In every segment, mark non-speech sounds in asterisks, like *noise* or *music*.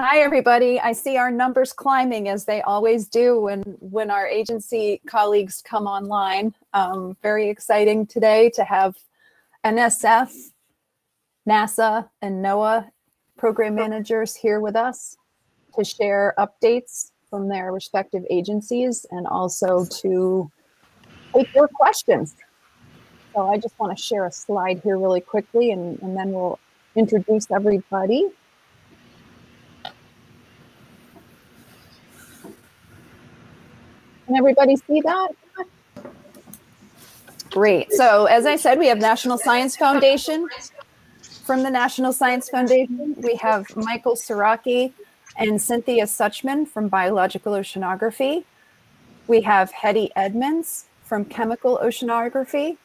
Hi, everybody. I see our numbers climbing as they always do when, when our agency colleagues come online. Um, very exciting today to have NSF, NASA, and NOAA program managers here with us to share updates from their respective agencies and also to take your questions. So I just want to share a slide here really quickly and, and then we'll introduce everybody. Can everybody see that? Great. So as I said, we have National Science Foundation. From the National Science Foundation, we have Michael Sieracki and Cynthia Suchman from Biological Oceanography. We have Hetty Edmonds from Chemical Oceanography.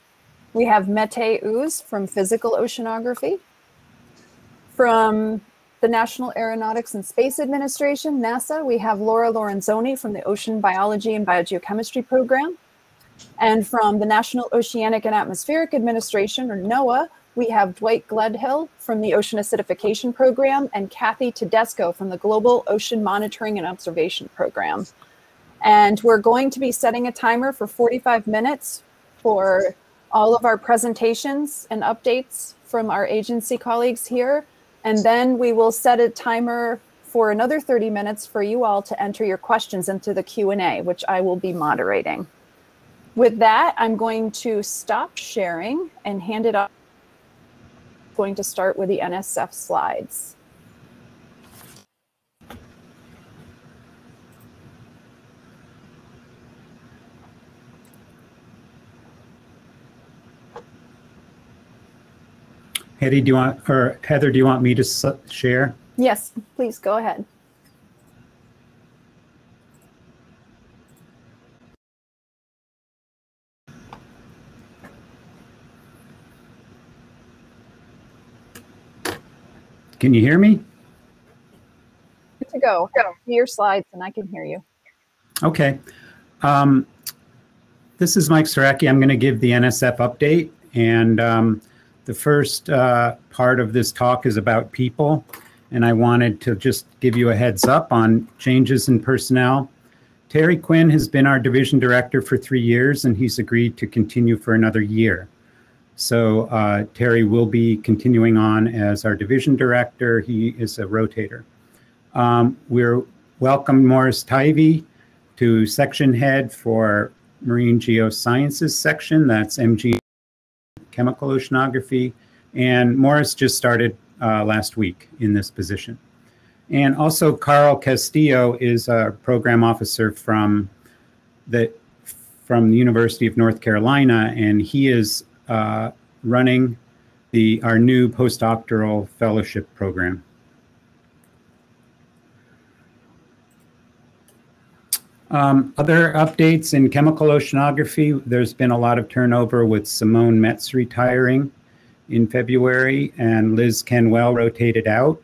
We have Mete Uz from Physical Oceanography. From the National Aeronautics and Space Administration, NASA, we have Laura Lorenzoni from the Ocean Biology and Biogeochemistry Program. And from the National Oceanic and Atmospheric Administration, or NOAA, we have Dwight Gledhill from the Ocean Acidification Program and Kathy Tedesco from the Global Ocean Monitoring and Observation Program. And we're going to be setting a timer for 45 minutes for all of our presentations and updates from our agency colleagues here. And then we will set a timer for another 30 minutes for you all to enter your questions into the Q&A, which I will be moderating. With that, I'm going to stop sharing and hand it off. I'm going to start with the NSF slides. Hetty, do you want, or Heather, do you want me to share? Yes, please go ahead. Can you hear me? Good to go. Go. Your slides and I can hear you. Okay. Um, this is Mike Sieracki. I'm going to give the NSF update. And um, the first uh, part of this talk is about people, and I wanted to just give you a heads up on changes in personnel. Terry Quinn has been our division director for three years, and he's agreed to continue for another year. So uh, Terry will be continuing on as our division director. He is a rotator. Um, we're welcome Morris Tivey to section head for Marine Geosciences section. That's MG chemical oceanography. And Morris just started uh, last week in this position. And also Carl Castillo is a program officer from the from the University of North Carolina, and he is uh, running the our new postdoctoral fellowship program. Um, other updates in chemical oceanography, there's been a lot of turnover with Simone Metz retiring in February and Liz Canuel rotated out.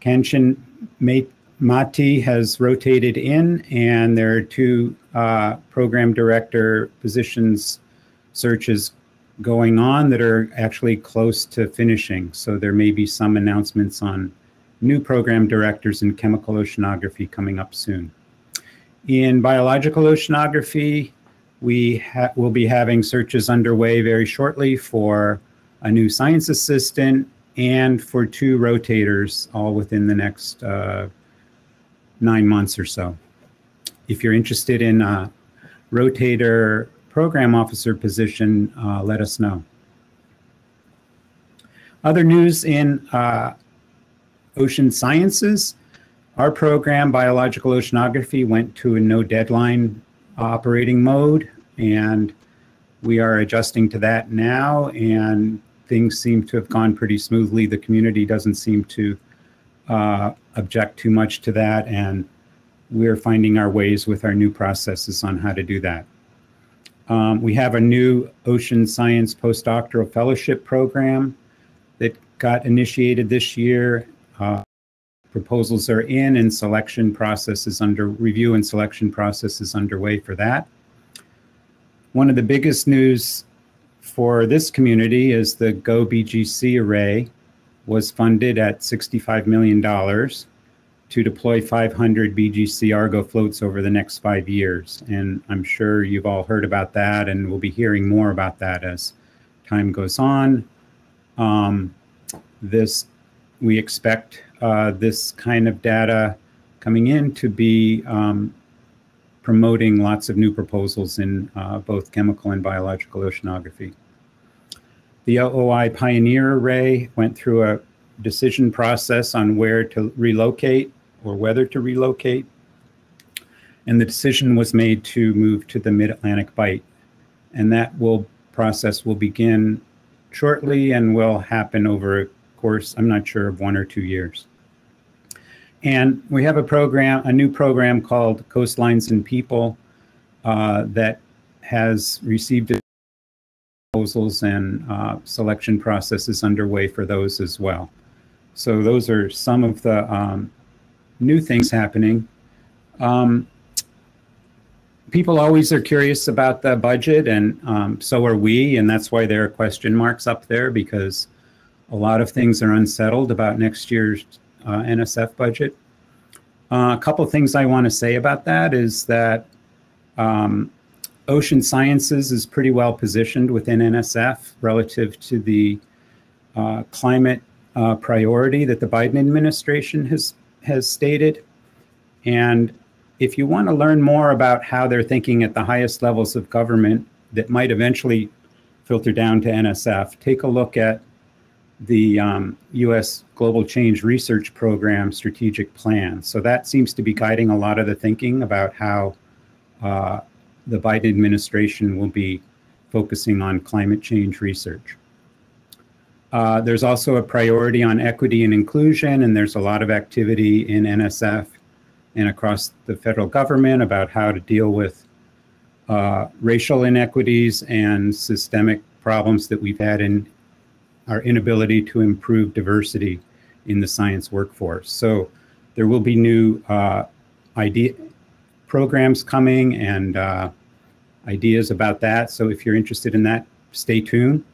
Kanchan Maiti has rotated in and there are two uh, program director positions searches going on that are actually close to finishing. So there may be some announcements on new program directors in chemical oceanography coming up soon. In biological oceanography, we will be having searches underway very shortly for a new science assistant and for two rotators, all within the next uh, nine months or so. If you're interested in a rotator program officer position, uh, let us know. Other news in uh, ocean sciences. Our program, Biological Oceanography, went to a no deadline operating mode, and we are adjusting to that now, and things seem to have gone pretty smoothly. The community doesn't seem to uh, object too much to that, and we're finding our ways with our new processes on how to do that. Um, we have a new ocean science postdoctoral fellowship program that got initiated this year. Uh, Proposals are in and selection process is under review and selection process is underway for that. One of the biggest news for this community is the Go BGC array was funded at $65 million. to deploy 500 BGC Argo floats over the next five years. And I'm sure you've all heard about that, and we'll be hearing more about that as time goes on. Um, this, we expect uh, this kind of data coming in to be um, promoting lots of new proposals in uh, both chemical and biological oceanography. The OOI Pioneer Array went through a decision process on where to relocate or whether to relocate. And the decision was made to move to the Mid-Atlantic Bight. And that will process will begin shortly and will happen over a course, I'm not sure, of one or two years. And we have a program, a new program called Coastlines and People uh, that has received proposals and uh, selection processes underway for those as well. So those are some of the um, new things happening. Um, people always are curious about the budget, and um, so are we, and that's why there are question marks up there because a lot of things are unsettled about next year's uh, NSF budget. Uh, a couple things I want to say about that is that um, ocean sciences is pretty well positioned within NSF relative to the uh, climate uh, priority that the Biden administration has has stated. And if you want to learn more about how they're thinking at the highest levels of government that might eventually filter down to NSF, take a look at the um, U.S. Global Change Research Program strategic plan. So that seems to be guiding a lot of the thinking about how uh, the Biden administration will be focusing on climate change research. Uh, there's also a priority on equity and inclusion, and there's a lot of activity in NSF and across the federal government about how to deal with uh, racial inequities and systemic problems that we've had in our inability to improve diversity in the science workforce. So there will be new uh, idea programs coming and uh, ideas about that. So if you're interested in that, stay tuned.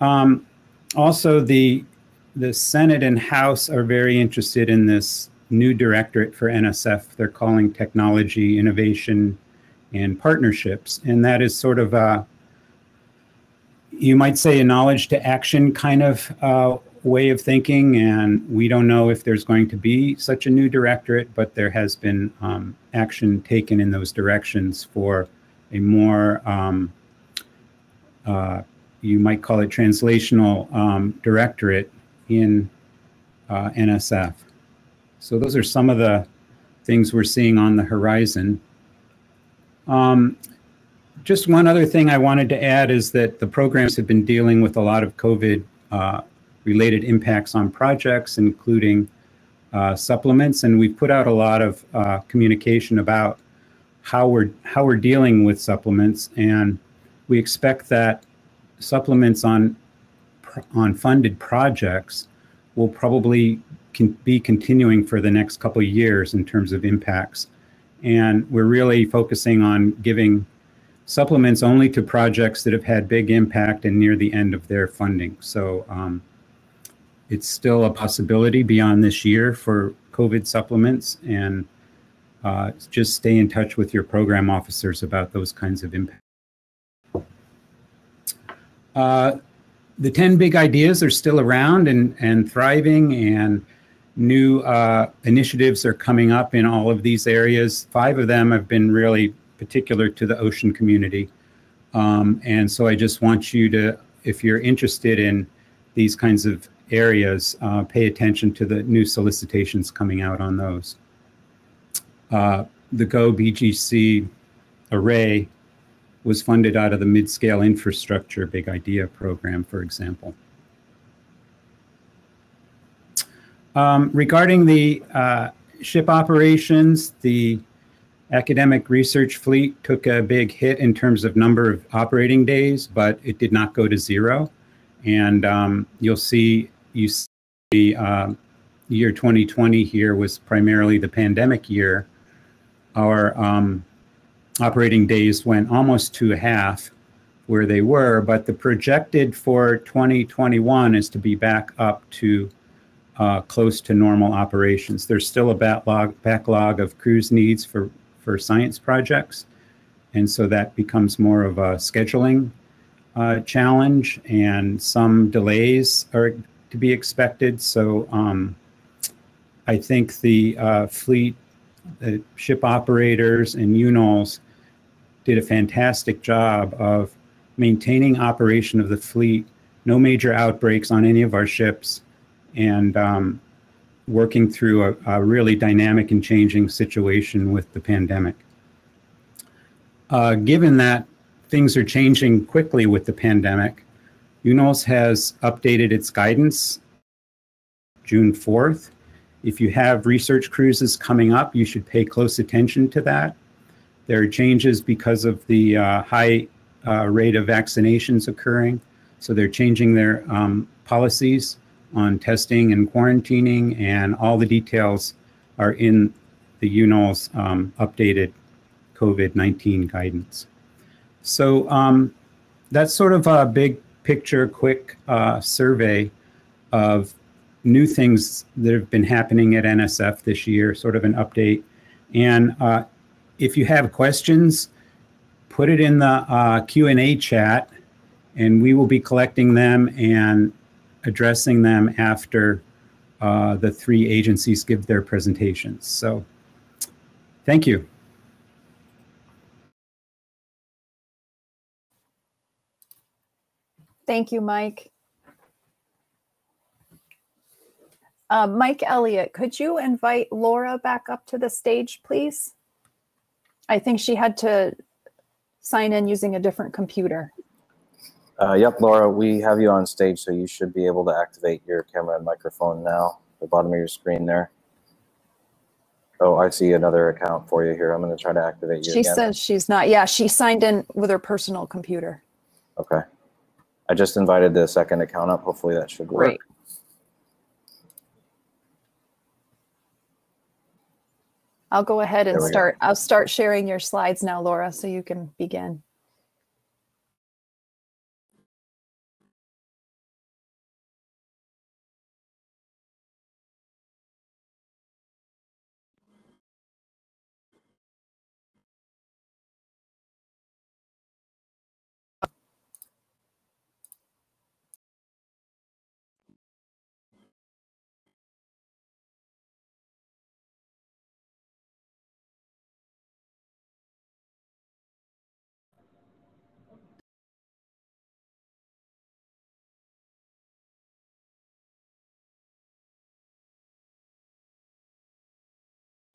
Um, also, the the Senate and House are very interested in this new directorate for NSF. They're calling technology, innovation, and partnerships, and that is sort of a you might say a knowledge to action kind of uh, way of thinking. And we don't know if there's going to be such a new directorate, but there has been um, action taken in those directions for a more um, uh, you might call it translational um, directorate in uh, NSF. So those are some of the things we're seeing on the horizon. Um, just one other thing I wanted to add is that the programs have been dealing with a lot of COVID uh, related impacts on projects, including uh, supplements, and we've put out a lot of uh, communication about how we're how we're dealing with supplements, and we expect that supplements on on funded projects will probably can be continuing for the next couple years in terms of impacts. And we're really focusing on giving supplements only to projects that have had big impact and near the end of their funding. So um, it's still a possibility beyond this year for COVID supplements and uh, just stay in touch with your program officers about those kinds of impacts. Uh, the 10 big ideas are still around and, and thriving, and new uh, initiatives are coming up in all of these areas. Five of them have been really particular to the ocean community. Um, and so I just want you to, if you're interested in these kinds of areas, uh, pay attention to the new solicitations coming out on those. Uh, the Go BGC array was funded out of the mid-scale infrastructure big idea program, for example. Um, regarding the uh, ship operations, the academic research fleet took a big hit in terms of number of operating days, but it did not go to zero. And um, you'll see, you see uh, year 2020 here was primarily the pandemic year. Our um, operating days went almost to half where they were, but the projected for 2021 is to be back up to uh, close to normal operations. There's still a backlog, backlog of crews needs for, for science projects. And so that becomes more of a scheduling uh, challenge and some delays are to be expected. So um, I think the uh, fleet, the ship operators and UNOLS did a fantastic job of maintaining operation of the fleet, no major outbreaks on any of our ships, and um, working through a, a, really dynamic and changing situation with the pandemic. Uh, given that things are changing quickly with the pandemic, UNOLS has updated its guidance June 4th. If you have research cruises coming up, you should pay close attention to that. There are changes because of the uh, high uh, rate of vaccinations occurring. So they're changing their um, policies on testing and quarantining, and all the details are in the UNOLS um, updated COVID 19 guidance. So um, that's sort of a big picture, quick uh, survey of new things that have been happening at NSF this year, sort of an update. And uh, if you have questions, put it in the uh, Q&A chat, and we will be collecting them and addressing them after uh, the three agencies give their presentations. So thank you. Thank you, Mike. Uh, Mike Elliott, could you invite Laura back up to the stage, please? I think she had to sign in using a different computer. Uh, yep, Laura, we have you on stage, so you should be able to activate your camera and microphone now, the bottom of your screen there. Oh, I see another account for you here. I'm going to try to activate you She again. says she's not. Yeah, she signed in with her personal computer. Okay. I just invited the second account up. Hopefully that should work. Great. I'll go ahead and we go. start. I'll start sharing your slides now, Laura, so you can begin.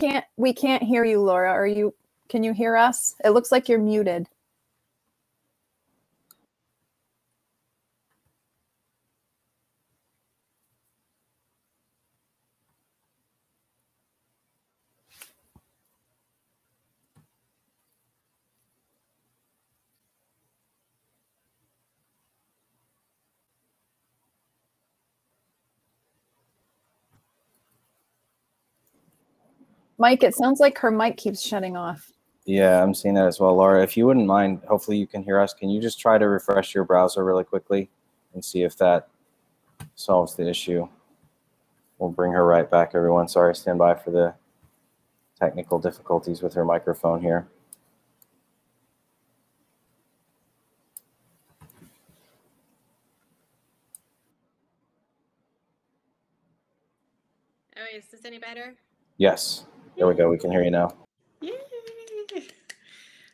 Can't we can't hear you, Laura? Are you can you hear us? It looks like you're muted. Mike, it sounds like her mic keeps shutting off. Yeah, I'm seeing that as well. Laura, if you wouldn't mind, hopefully you can hear us. Can you just try to refresh your browser really quickly and see if that solves the issue? We'll bring her right back, everyone. Sorry, stand by for the technical difficulties with her microphone here. Oh, is this any better? Yes, there we go. We can hear you now. Yay!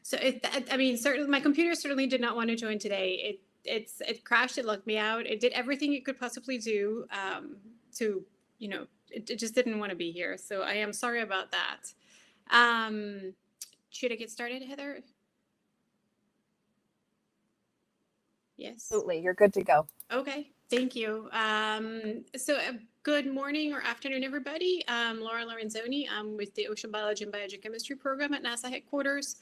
So it, I mean, certainly my computer certainly did not want to join today. It it's it crashed. It locked me out. It did everything it could possibly do um, to you know it, it just didn't want to be here. So I am sorry about that. Um, should I get started, Heather? Yes. Absolutely, you're good to go. Okay, thank you. Um, so, uh, good morning or afternoon, everybody. I'm Laura Lorenzoni. I'm with the Ocean Biology and Biogeochemistry program at NASA headquarters.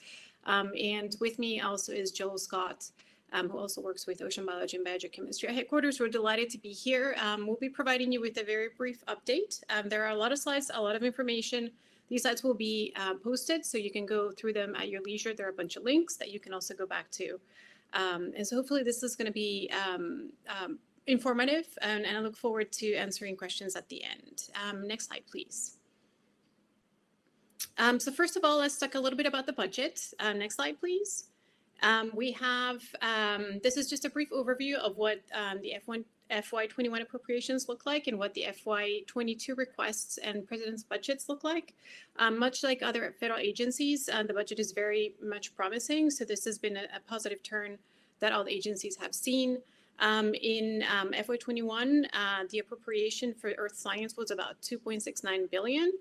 Um, and with me also is Joel Scott, um, who also works with Ocean Biology and Biogeochemistry at headquarters. We're delighted to be here. Um, we'll be providing you with a very brief update. Um, there are a lot of slides, a lot of information. These slides will be uh, posted, so you can go through them at your leisure. There are a bunch of links that you can also go back to. Um, and so hopefully this is going to be um, um, informative, and, and, I look forward to answering questions at the end. Um, next slide, please. Um, so first of all, let's talk a little bit about the budget. Uh, next slide, please. Um, we have, um, this is just a brief overview of what um, the F1 FY21 appropriations look like and what the FY22 requests and president's budgets look like. Um, much like other federal agencies, uh, the budget is very much promising. So this has been a, a positive turn that all the agencies have seen. Um, in um, FY21, uh, the appropriation for earth science was about 2.69 billion.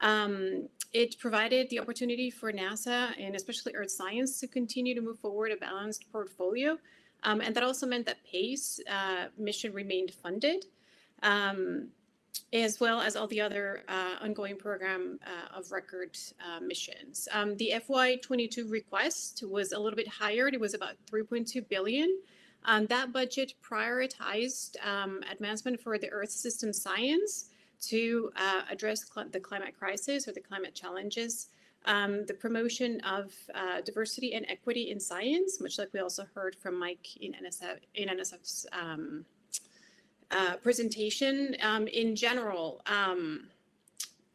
Um, it provided the opportunity for NASA and especially Earth Science to continue to move forward a balanced portfolio. Um, and that also meant that PACE uh, mission remained funded, um, as well as all the other uh, ongoing program uh, of record uh, missions. Um, the FY22 request was a little bit higher. It was about 3.2 billion. Um, that budget prioritized um, advancement for the Earth system science to uh, address cl- the climate crisis or the climate challenges, um, the promotion of uh, diversity and equity in science, much like we also heard from Mike in NSF in NSF's um, uh, presentation. Um, in general, um,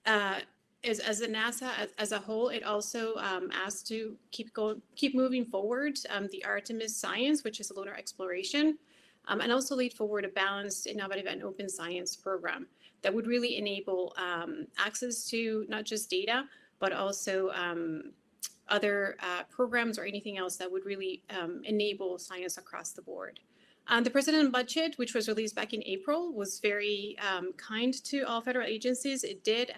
uh, as, as a NASA as, as, a whole, it also um, asked to keep going, keep moving forward um, the Artemis science, which is lunar exploration, and also lead forward a balanced, innovative, and open science program that would really enable um, access to not just data, but also um, other uh, programs or anything else that would really um, enable science across the board. Um, the president budget, which was released back in April, was very um, kind to all federal agencies. It did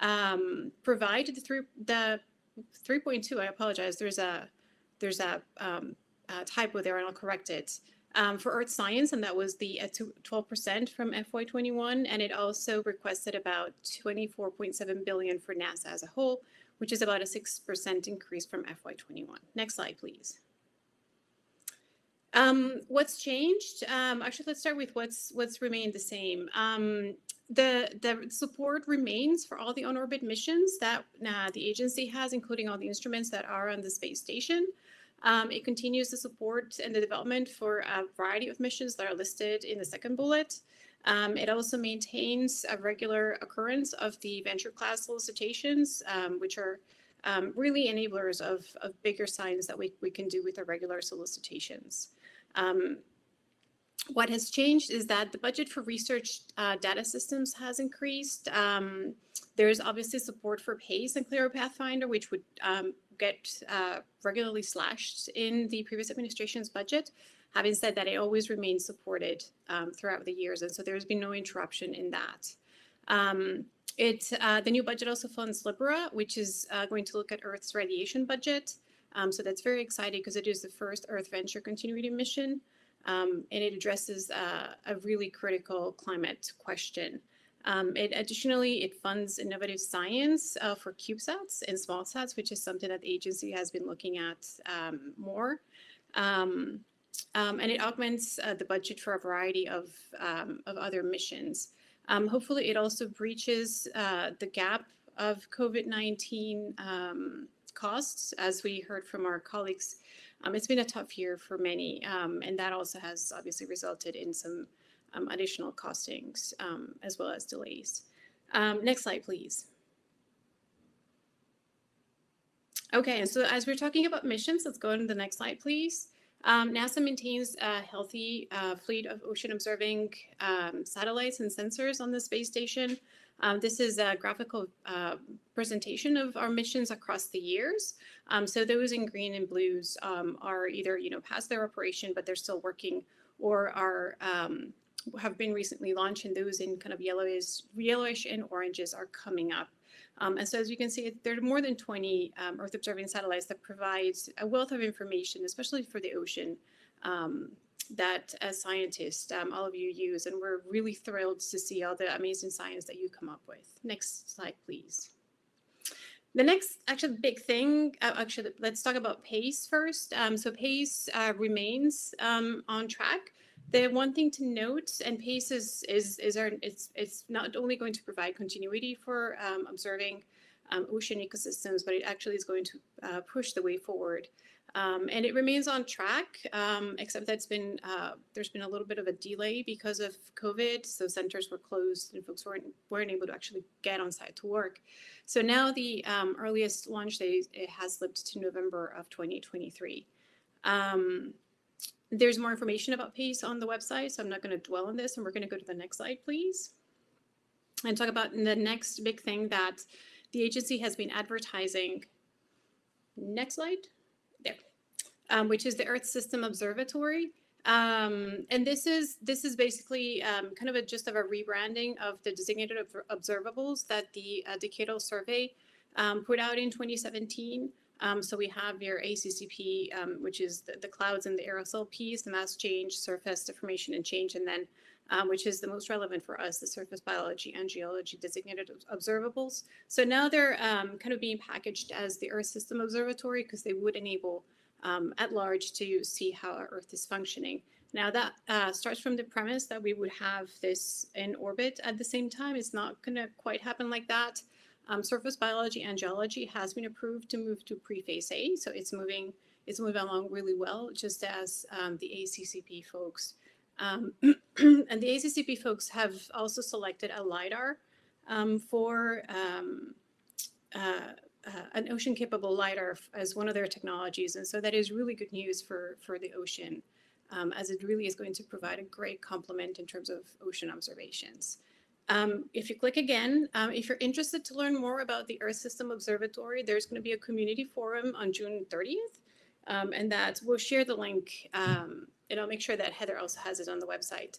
um, provide the three the 3.2. I apologize. There's a there's a, a typo there, and I'll correct it um, for earth science, and that was the 12% from FY21. And it also requested about 24.7 billion for NASA as a whole, which is about a 6% increase from FY21. Next slide, please. Um, what's changed? Um, actually, let's start with what's what's remained the same. Um, the the support remains for all the on-orbit missions that uh, the agency has, including all the instruments that are on the space station. Um, it continues the support and the development for a variety of missions that are listed in the second bullet. Um, it also maintains a regular occurrence of the venture class solicitations, um, which are um, really enablers of, of bigger science that we, we can do with our regular solicitations. What has changed is that the budget for research uh, data systems has increased. Um, there's obviously support for PACE and CLARREO Pathfinder, which would um, get uh, regularly slashed in the previous administration's budget. Having said that, it always remains supported um, throughout the years, and so there's been no interruption in that. Um, it uh, the new budget also funds Libera, which is uh, going to look at Earth's radiation budget. Um, so that's very exciting because it is the first Earth Venture Continuity mission, um, and it addresses uh, a really critical climate question. Um, it additionally, it funds innovative science uh, for CubeSats and SmallSats, which is something that the agency has been looking at um, more. Um, um and it augments uh, the budget for a variety of, um, of other missions. Hopefully, it also breaches uh, the gap of COVID-19 costs, as we heard from our colleagues. It's been a tough year for many, and that also has obviously resulted in some um, additional costings um, as well as delays. Um, next slide, please. Okay, and so as we're talking about missions, let's go on to the next slide, please. Um, NASA maintains a healthy uh, fleet of ocean observing um, satellites and sensors on the space station. Um, this is a graphical uh, presentation of our missions across the years. Um, so those in green and blues um, are either you know past their operation, but they're still working, or are um, have been recently launched, and those in kind of yellowish, yellowish and oranges are coming up. Um, and so as you can see, there are more than 20 um, Earth observing satellites that provide a wealth of information, especially for the ocean, that as scientists, um, all of you use. And we're really thrilled to see all the amazing science that you come up with. Next slide, please. The next actually big thing, uh, actually, let's talk about PACE first. Um, so PACE uh, remains um, on track. The one thing to note, and PACE is is, is our it's it's not only going to provide continuity for um, observing um, ocean ecosystems, but it actually is going to uh, push the way forward Um, and it remains on track, um, except that's been uh, there's been a little bit of a delay because of COVID. So centers were closed and folks weren't weren't able to actually get on site to work. So now the um, earliest launch date it has slipped to November of 2023. Um, there's more information about PACE on the website, so I'm not going to dwell on this. And we're going to go to the next slide, please, and talk about the next big thing that the agency has been advertising. Next slide um, which is the Earth System Observatory. Um, and this is this is basically um, kind of a just of a rebranding of the designated observables that the uh, decadal survey um, put out in 2017. Um, so we have your ACCP, um, which is the, the, clouds and the aerosol piece, the mass change, surface deformation and change, and then um, which is the most relevant for us, the surface biology and geology designated observables. So now they're um, kind of being packaged as the Earth System Observatory because they would enable um, at large to see how our Earth is functioning. Now that uh, starts from the premise that we would have this in orbit at the same time. It's not going to quite happen like that. Um, surface biology and geology has been approved to move to pre-phase A, so it's moving it's moving along really well, just as um, the ACCP folks um, *clears throat* and the ACCP folks have also selected a LiDAR um, for um, uh, uh, an ocean capable LiDAR as one of their technologies. And so that is really good news for, for the ocean, um, as it really is going to provide a great complement in terms of ocean observations. Um, if you click again, um, if you're interested to learn more about the Earth System Observatory, there's going to be a community forum on June 30th. and that we'll share the link and I'll make sure that Heather also has it on the website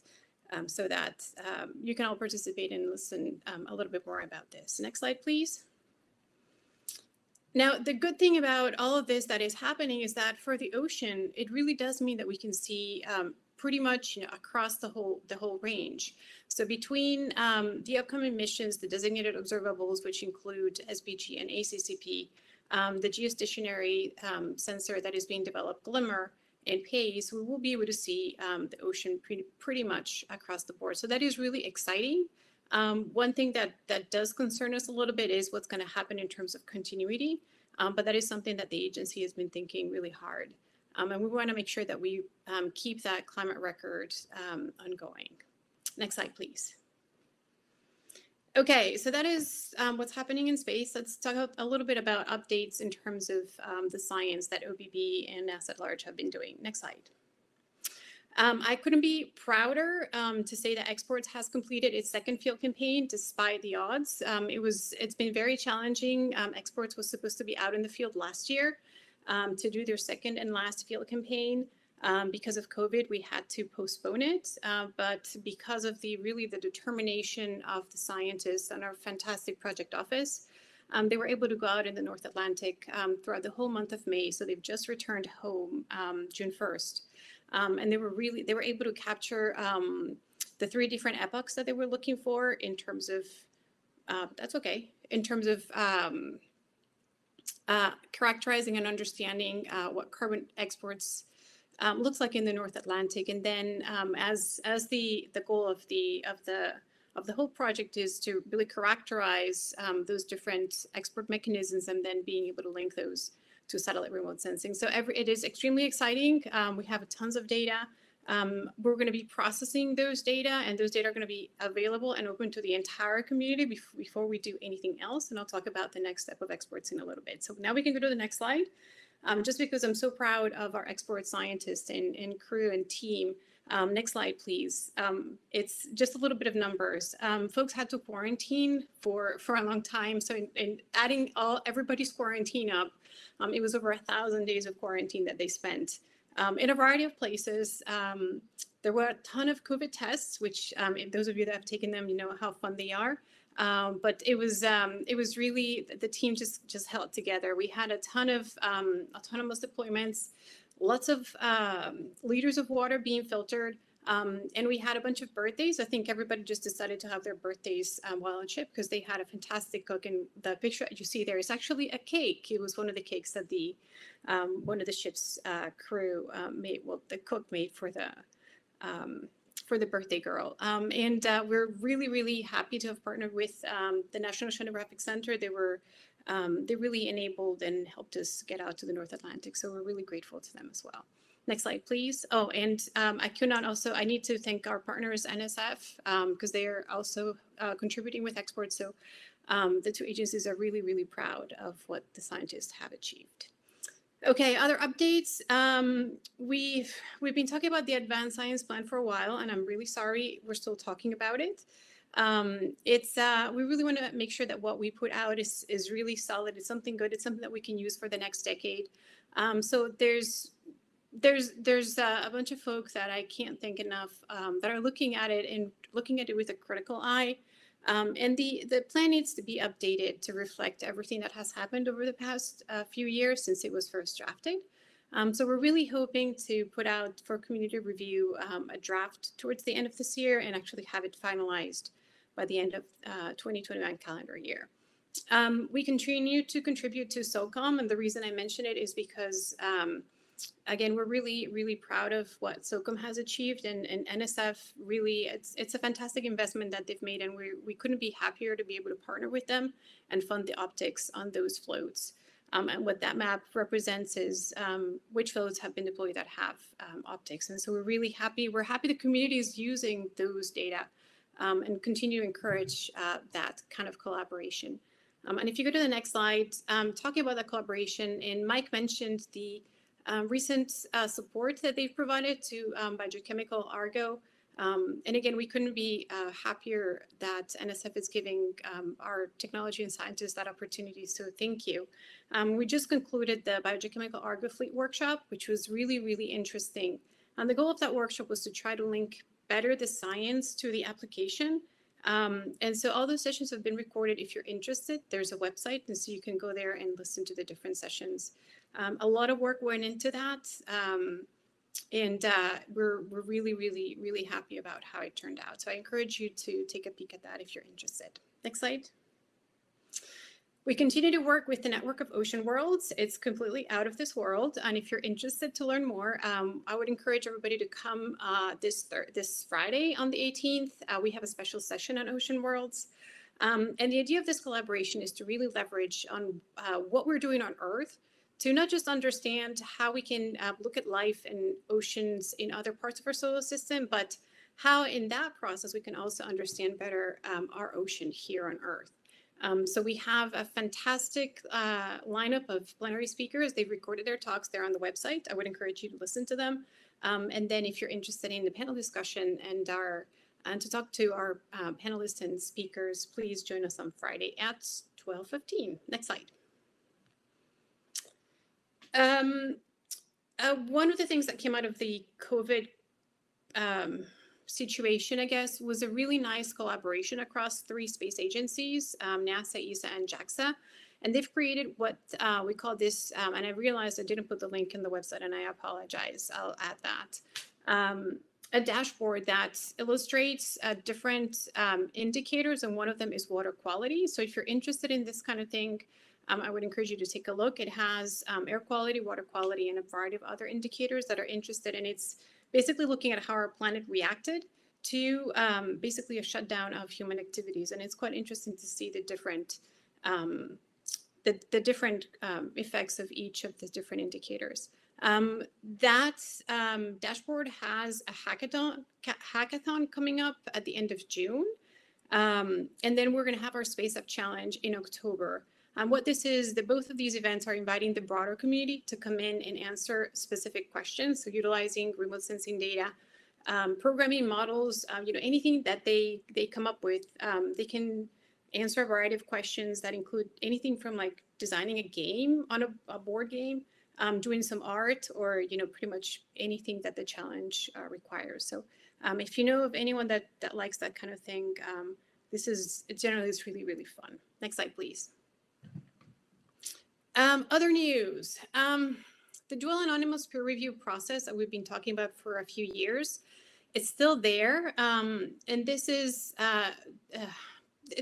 um, so that um, you can all participate and listen um, a little bit more about this. Next slide, please. Now, the good thing about all of this that is happening is that for the ocean, it really does mean that we can see um, pretty much you know, across the whole the whole range. So between um, the upcoming missions, the designated observables, which include SBG and ACCP, um, the geostationary sensor that is being developed, GLIMR, and PACE, we will be able to see um, the ocean pretty much across the board. So that is really exciting. Um, one thing that, that does concern us a little bit is what's going to happen in terms of continuity, um, but that is something that the agency has been thinking really hard. Um, and we want to make sure that we um, keep that climate record um, ongoing. Next slide, please. Okay, so that is um, what's happening in space. Let's talk a little bit about updates in terms of the science that OBB and NASA at large have been doing. Next slide. Um, I couldn't be prouder um, to say that Exports has completed its second field campaign despite the odds. Um, it was it's been very challenging. Um, Exports was supposed to be out in the field last year to do their second and last field campaign. Um, because of COVID, we had to postpone it. Uh, but because of the really the determination of the scientists and our fantastic project office, um, they were able to go out in the North Atlantic um, throughout the whole month of May. So they've just returned home um, June 1st. Um, and they were really, they were able to capture um, the three different epochs that they were looking for in terms of, uh, that's okay, in terms of uh, characterizing and understanding uh, what carbon exports um, looks like in the North Atlantic. And then um, as as the the goal of the of the of the whole project is to really characterize um, those different export mechanisms and then being able to link those to satellite remote sensing. So every, it is extremely exciting. Um, we have tons of data. Um, we're going to be processing those data and those data are going to be available and open to the entire community before, before we do anything else. And I'll talk about the next step of exports in a little bit. So now we can go to the next slide um, just because I'm so proud of our export scientists and, and crew and team. Um, next slide, please. Um, it's just a little bit of numbers. Um, folks had to quarantine for, for a long time. So in, in adding all everybody's quarantine up, um, it was over a thousand days of quarantine that they spent um, in a variety of places. there were a ton of COVID tests, which if those of you that have taken them, you know how fun they are. Um, but it was um, it was really the team just just held together. We had a ton of um, autonomous deployments, lots of um, liters of water being filtered, um, and we had a bunch of birthdays. I think everybody just decided to have their birthdays um, while on ship because they had a fantastic cook. And the picture you see there is actually a cake. It was one of the cakes that the one of the ship's uh, crew uh, made. Well, the cook made for the for the birthday girl. Um, and uh, we're really, really happy to have partnered with um, the National Oceanographic Center. They were um, they really enabled and helped us get out to the North Atlantic. So we're really grateful to them as well. Next slide, please. Oh, and um, not also, I need to thank our partners, NSF, because um, they are also uh, contributing with exports. So um, the two agencies are really, really proud of what the scientists have achieved. Okay, other updates. Um, we've we've been talking about the advanced science plan for a while, and I'm really sorry we're still talking about it. Um, it's uh, we really want to make sure that what we put out is is really solid. It's something good. It's something that we can use for the next decade. Um, so there's there's there's uh, a bunch of folks that I can't thank enough um, that are looking at it and looking at it with a critical eye. Um, and the, the plan needs to be updated to reflect everything that has happened over the past uh, few years since it was first drafted. Um, so we're really hoping to put out for community review um, a draft towards the end of this year and actually have it finalized by the end of uh, 2021 calendar year. Um, we continue to contribute to SOCCOM, and the reason I mention it is because um, again, we're really, really proud of what SOCCOM has achieved and, and NSF really, it's, it's a fantastic investment that they've made and we, we couldn't be happier to be able to partner with them and fund the optics on those floats. Um, and what that map represents is um, which floats have been deployed that have um, optics. And so we're really happy. We're happy the community is using those data um, and continue to encourage uh, that kind of collaboration. Um, and if you go to the next slide, um, talking about that collaboration, and Mike mentioned the um, recent uh, support that they've provided to um, Biogeochemical Argo. Um, and again, we couldn't be uh, happier that NSF is giving um, our technology and scientists that opportunity. So thank you. Um, we just concluded the Biogeochemical Argo Fleet workshop, which was really, really interesting. And the goal of that workshop was to try to link better the science to the application. Um, and so all those sessions have been recorded. If you're interested, there's a website, and so you can go there and listen to the different sessions. Um, a lot of work went into that. Um, and uh, we're, we're really, really, really happy about how it turned out. So I encourage you to take a peek at that if you're interested. Next slide. We continue to work with the network of ocean worlds. It's completely out of this world. And if you're interested to learn more, um, I would encourage everybody to come uh, this this Friday on the 18th. Uh, we have a special session on ocean worlds. Um, and the idea of this collaboration is to really leverage on uh, what we're doing on Earth to not just understand how we can uh, look at life and oceans in other parts of our solar system, but how in that process we can also understand better um, our ocean here on Earth. Um, so we have a fantastic uh, lineup of plenary speakers. They've recorded their talks. They're on the website. I would encourage you to listen to them. Um, and then if you're interested in the panel discussion and our and to talk to our uh, panelists and speakers, please join us on Friday at 12.15. Next slide. Um, uh, one of the things that came out of the COVID um, situation, I guess, was a really nice collaboration across three space agencies, um, NASA, ESA, and JAXA. And they've created what uh, we call this, um, and I realized I didn't put the link in the website, and I apologize. I'll add that. Um, a dashboard that illustrates uh, different um, indicators, and one of them is water quality. So if you're interested in this kind of thing, um, I would encourage you to take a look. It has um, air quality, water quality, and a variety of other indicators that are interested. And it's basically looking at how our planet reacted to um, basically a shutdown of human activities. And it's quite interesting to see the different um, the, the different um, effects of each of the different indicators. Um, that dashboard has a hackathon hackathon coming up at the end of June. and then we're going to have our Space Apps Challenge in October. Um, what this is, that both of these events are inviting the broader community to come in and answer specific questions. So utilizing remote sensing data, um, programming models, um, you know, anything that they they come up with, um, they can answer a variety of questions that include anything from like designing a game on a, a board game, um, doing some art, or you know, pretty much anything that the challenge uh, requires. So um, if you know of anyone that that likes that kind of thing, this is generally it's really really fun. Next slide, please. Um, other news. Um, the dual anonymous peer review process that we've been talking about for a few years, it's still there. Um, and this is, uh, uh,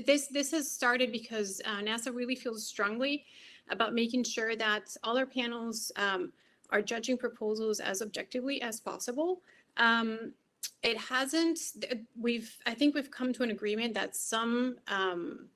this, this has started because uh, NASA really feels strongly about making sure that all our panels um, are judging proposals as objectively as possible. Um, it hasn't, we've, I think we've come to an agreement that some um,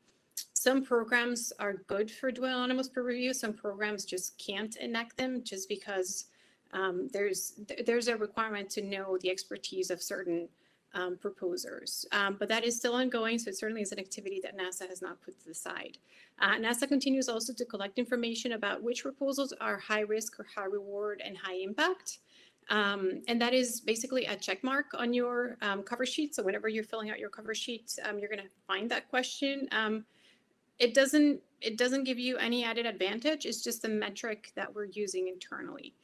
some programs are good for dual anonymous peer review. Some programs just can't enact them just because um, there's there's a requirement to know the expertise of certain um, proposers. Um, but that is still ongoing, so it certainly is an activity that NASA has not put to the side. Uh, NASA continues also to collect information about which proposals are high risk or high reward and high impact. Um, and that is basically a check mark on your um, cover sheet. So whenever you're filling out your cover sheet, um, you're going to find that question. Um, it doesn't it doesn't give you any added advantage. It's just a metric that we're using internally,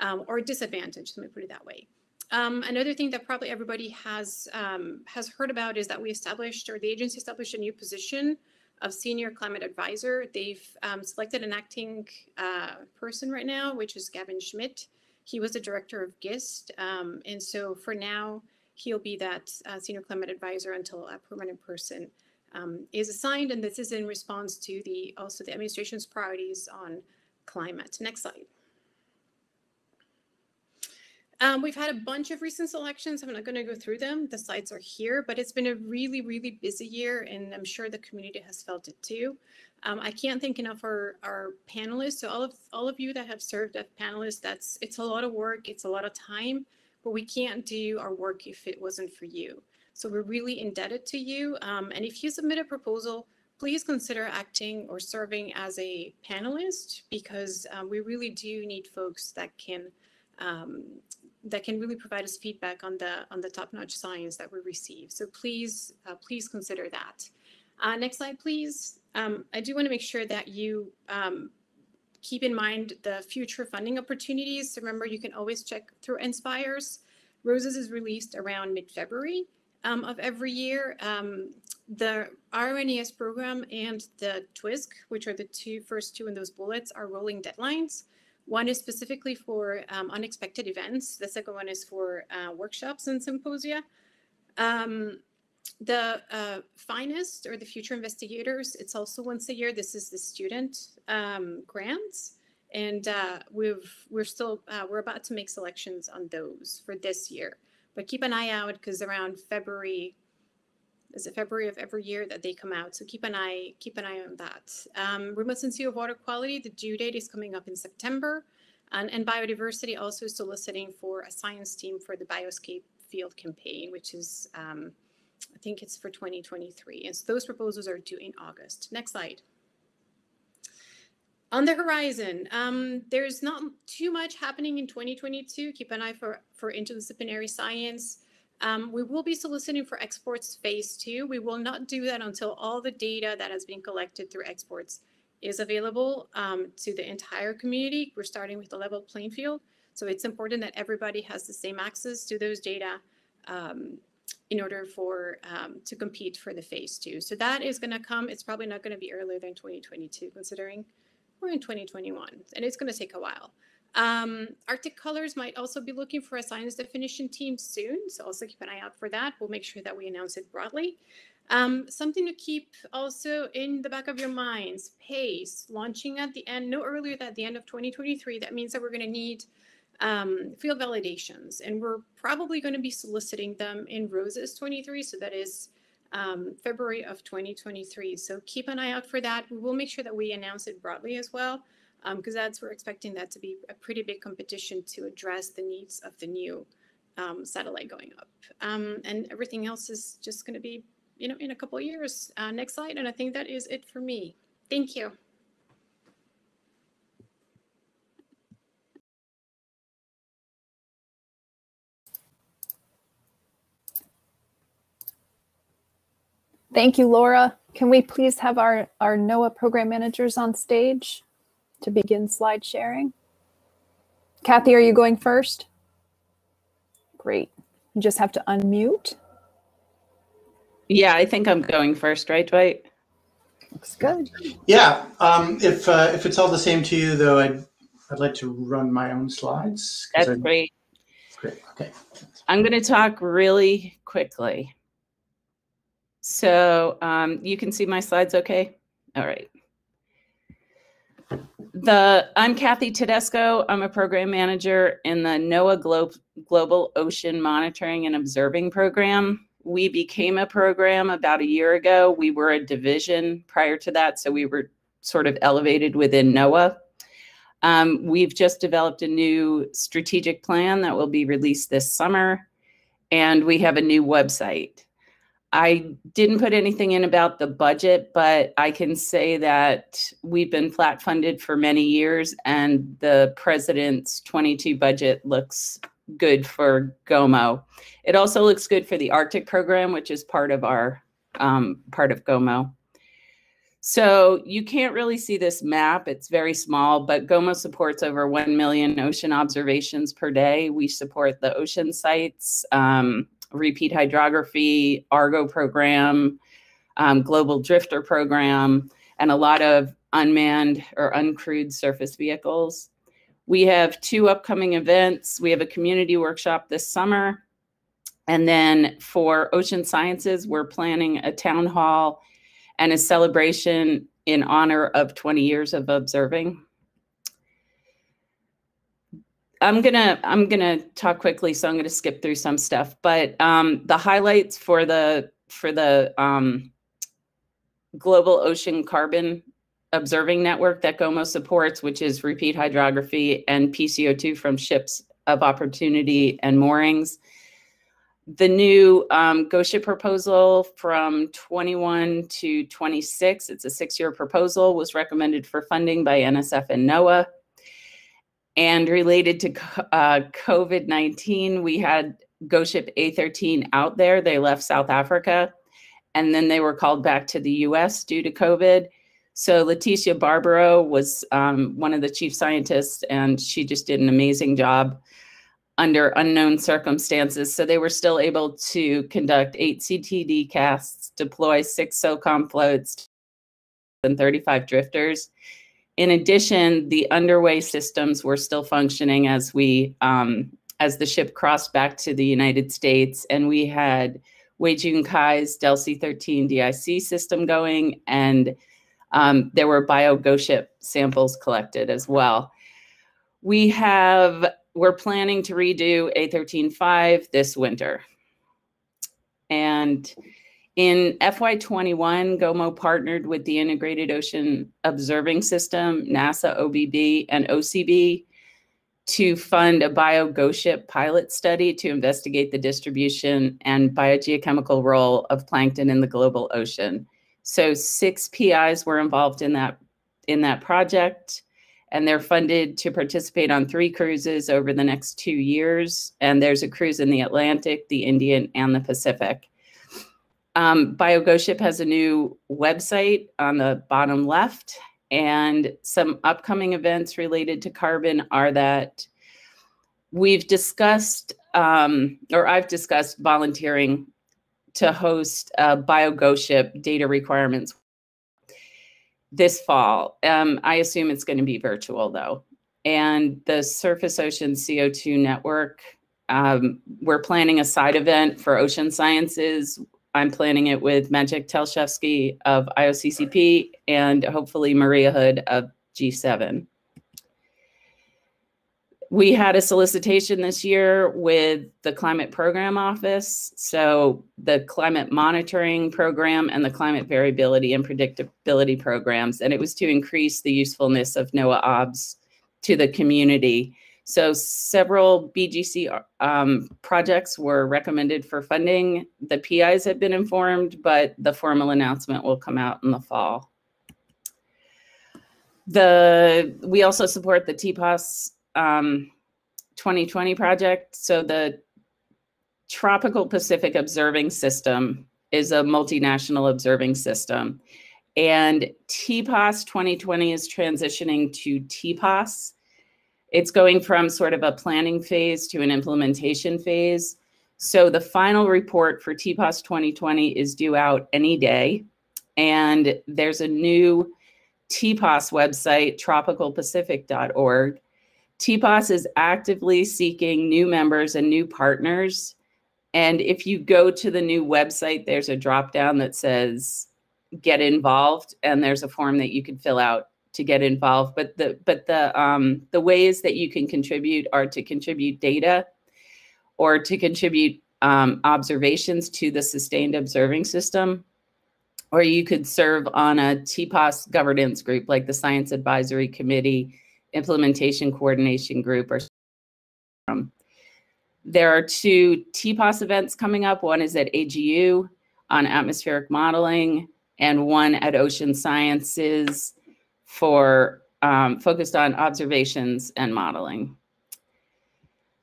um, or disadvantage. Let me put it that way. Um, another thing that probably everybody has has heard about is that we established, or the agency established, a new position of senior climate advisor. They've selected an acting uh, person right now, which is Gavin Schmidt. He was the director of GISS. Um, and so for now, he'll be that uh, senior climate advisor until a permanent person um, is assigned. And this is in response to the also the administration's priorities on climate. Next slide. Um, we've had a bunch of recent selections. I'm not going to go through them. The slides are here, but it's been a really, really busy year, and I'm sure the community has felt it too. Um, I can't thank enough our, our panelists. So all of all of you that have served as panelists, that's it's a lot of work, it's a lot of time, but we can't do our work if it wasn't for you. So we're really indebted to you. Um, and if you submit a proposal, please consider acting or serving as a panelist because um, we really do need folks that can um, that can really provide us feedback on the on the top-notch science that we receive. So please, uh, please consider that. Uh, next slide, please. Um, I do want to make sure that you um, keep in mind the future funding opportunities. So remember, you can always check through NSPIRES. ROSES is released around mid-February um, of every year. Um, the RNES program and the TWISC, which are the two first two in those bullets, are rolling deadlines. One is specifically for um, unexpected events. The second one is for uh, workshops and symposia. Um, the uh, FINESST or the future investigators, it's also once a year. This is the student um, grants. And uh, we've, we're still, uh, we're about to make selections on those for this year. But keep an eye out because around February, is it February of every year that they come out? So keep an eye keep an eye on that. Um, remote sensing of water quality. The due date is coming up in September, and, and biodiversity also soliciting for a science team for the Bioscape Field campaign, which is um, I think it's for 2023. And so those proposals are due in August. Next slide. On the horizon, um, there's not too much happening in 2022. Keep an eye for, for interdisciplinary science. Um, we will be soliciting for EXPORTS phase two. We will not do that until all the data that has been collected through EXPORTS is available um, to the entire community. We're starting with the level playing field. So it's important that everybody has the same access to those data um, in order for um, to compete for the phase two. So that is going to come. It's probably not going to be earlier than 2022, considering we're in 2021, and it's going to take a while. Um, Arctic Colors might also be looking for a science definition team soon, so also keep an eye out for that. We'll make sure that we announce it broadly. Um, something to keep also in the back of your minds, PACE, launching at the end, no earlier than the end of 2023. That means that we're going to need um, field validations, and we're probably going to be soliciting them in ROSES 23, so that is um, February of 2023. So keep an eye out for that. We will make sure that we announce it broadly as well because um, that's we're expecting that to be a pretty big competition to address the needs of the new um, satellite going up. Um, and everything else is just going to be, you know, in a couple of years. Uh, next slide, and I think that is it for me. Thank you. Thank you, Laura. Can we please have our, our NOAA program managers on stage? to begin slide sharing. Kathy, are you going first? Great. You just have to unmute. Yeah, I think I'm going first, right, Dwight? Looks good. Yeah, um, if uh, if it's all the same to you, though, I'd I'd like to run my own slides. That's I'd, great. Great. Okay. I'm going to talk really quickly. So um, you can see my slides, okay? All right. The I'm Kathy Tedesco. I'm a program manager in the NOAA Glo- Global Ocean Monitoring and Observing Program. we became a program about a year ago. We were a division prior to that, so we were sort of elevated within NOAA. Um, we've just developed a new strategic plan that will be released this summer, and we have a new website. I didn't put anything in about the budget, but I can say that we've been flat funded for many years, and the president's 22 budget looks good for GOMO. It also looks good for the Arctic program, which is part of our um, part of GOMO. So you can't really see this map. It's very small, but GOMO supports over 1 million ocean observations per day. We support the OceanSITES, um, repeat hydrography, Argo program, um, global drifter program, and a lot of unmanned or uncrewed surface vehicles. We have two upcoming events. We have a community workshop this summer. And then for ocean sciences, we're planning a town hall and a celebration in honor of 20 years of observing. I'm gonna I'm gonna talk quickly, so I'm gonna skip through some stuff. But um, the highlights for the for the um, global ocean carbon observing network that GOMO supports, which is repeat hydrography and PCO2 from ships of opportunity and moorings. The new um, GOSHIP proposal from 21 to 26, it's a six-year proposal, was recommended for funding by NSF and NOAA. And related to uh, COVID 19, we had GOSHIP A13 out there. They left South Africa and then they were called back to the US due to COVID. So Leticia Barbero was um, one of the chief scientists, and she just did an amazing job under unknown circumstances. So they were still able to conduct eight CTD casts, deploy six SOCCOM floats, and 35 drifters. In addition, the underway systems were still functioning as we um, as the ship crossed back to the United States, and we had Weijun Cai's Del C13 DIC system going, and um, there were bio GOSHIP samples collected as well. We have we're planning to redo A13.5 this winter, and in FY21, GOMO partnered with the Integrated Ocean Observing System, NASA, OBB, and OCB to fund a bio-GOSHIP pilot study to investigate the distribution and biogeochemical role of plankton in the global ocean. So six PIs were involved in that in that project, and they're funded to participate on three cruises over the next two years. And there's a cruise in the Atlantic, the Indian, and the Pacific. Um, BioGoShip has a new website on the bottom left, and some upcoming events related to carbon are that we've discussed, um, or I've discussed volunteering to host a BioGoShip data requirements this fall. Um, I assume it's going to be virtual though. And the Surface Ocean CO2 Network, um, we're planning a side event for ocean sciences I'm planning it with Maciej Telszewski of IOCCP and hopefully Maria Hood of G7. We had a solicitation this year with the Climate Program Office. So the Climate Monitoring Program and the Climate Variability and Predictability Programs. And it was to increase the usefulness of NOAA OBS to the community. So several BGC um, projects were recommended for funding. The PIs have been informed, but the formal announcement will come out in the fall. The we also support the TPOS um, 2020 project. So the Tropical Pacific Observing System is a multinational observing system. And TPOS 2020 is transitioning to TPOS, it's going from sort of a planning phase to an implementation phase. So the final report for TPOS 2020 is due out any day. And there's a new TPOS website, tropicalpacific.org. TPOS is actively seeking new members and new partners. And if you go to the new website, there's a drop down that says get involved, and there's a form that you can fill out to get involved. But the but the um, the ways that you can contribute are to contribute data, or to contribute um, observations to the sustained observing system, or you could serve on a TPOS governance group like the Science Advisory Committee, Implementation Coordination Group, or there are two TPOS events coming up. One is at AGU on atmospheric modeling, and one at Ocean Sciences for um, focused on observations and modeling.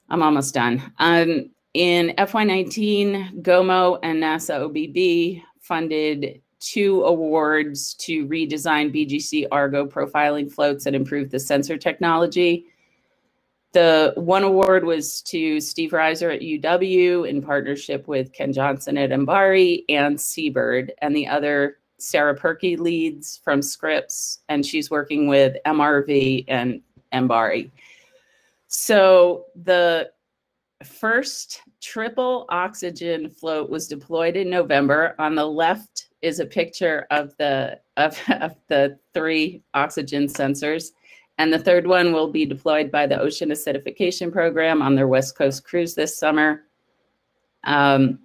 I'm almost done. Um, in FY19, GOMO and NASA OBB funded two awards to redesign BGC Argo profiling floats and improve the sensor technology. The one award was to Steve Riser at UW in partnership with Ken Johnson at MBARI and Seabird, and the other Sarah Purkey leads from Scripps, and she's working with MRV and MBARI. So the first triple oxygen float was deployed in November. On the left is a picture of the of, *laughs* of the three oxygen sensors. And the third one will be deployed by the Ocean Acidification Program on their West Coast cruise this summer. Um,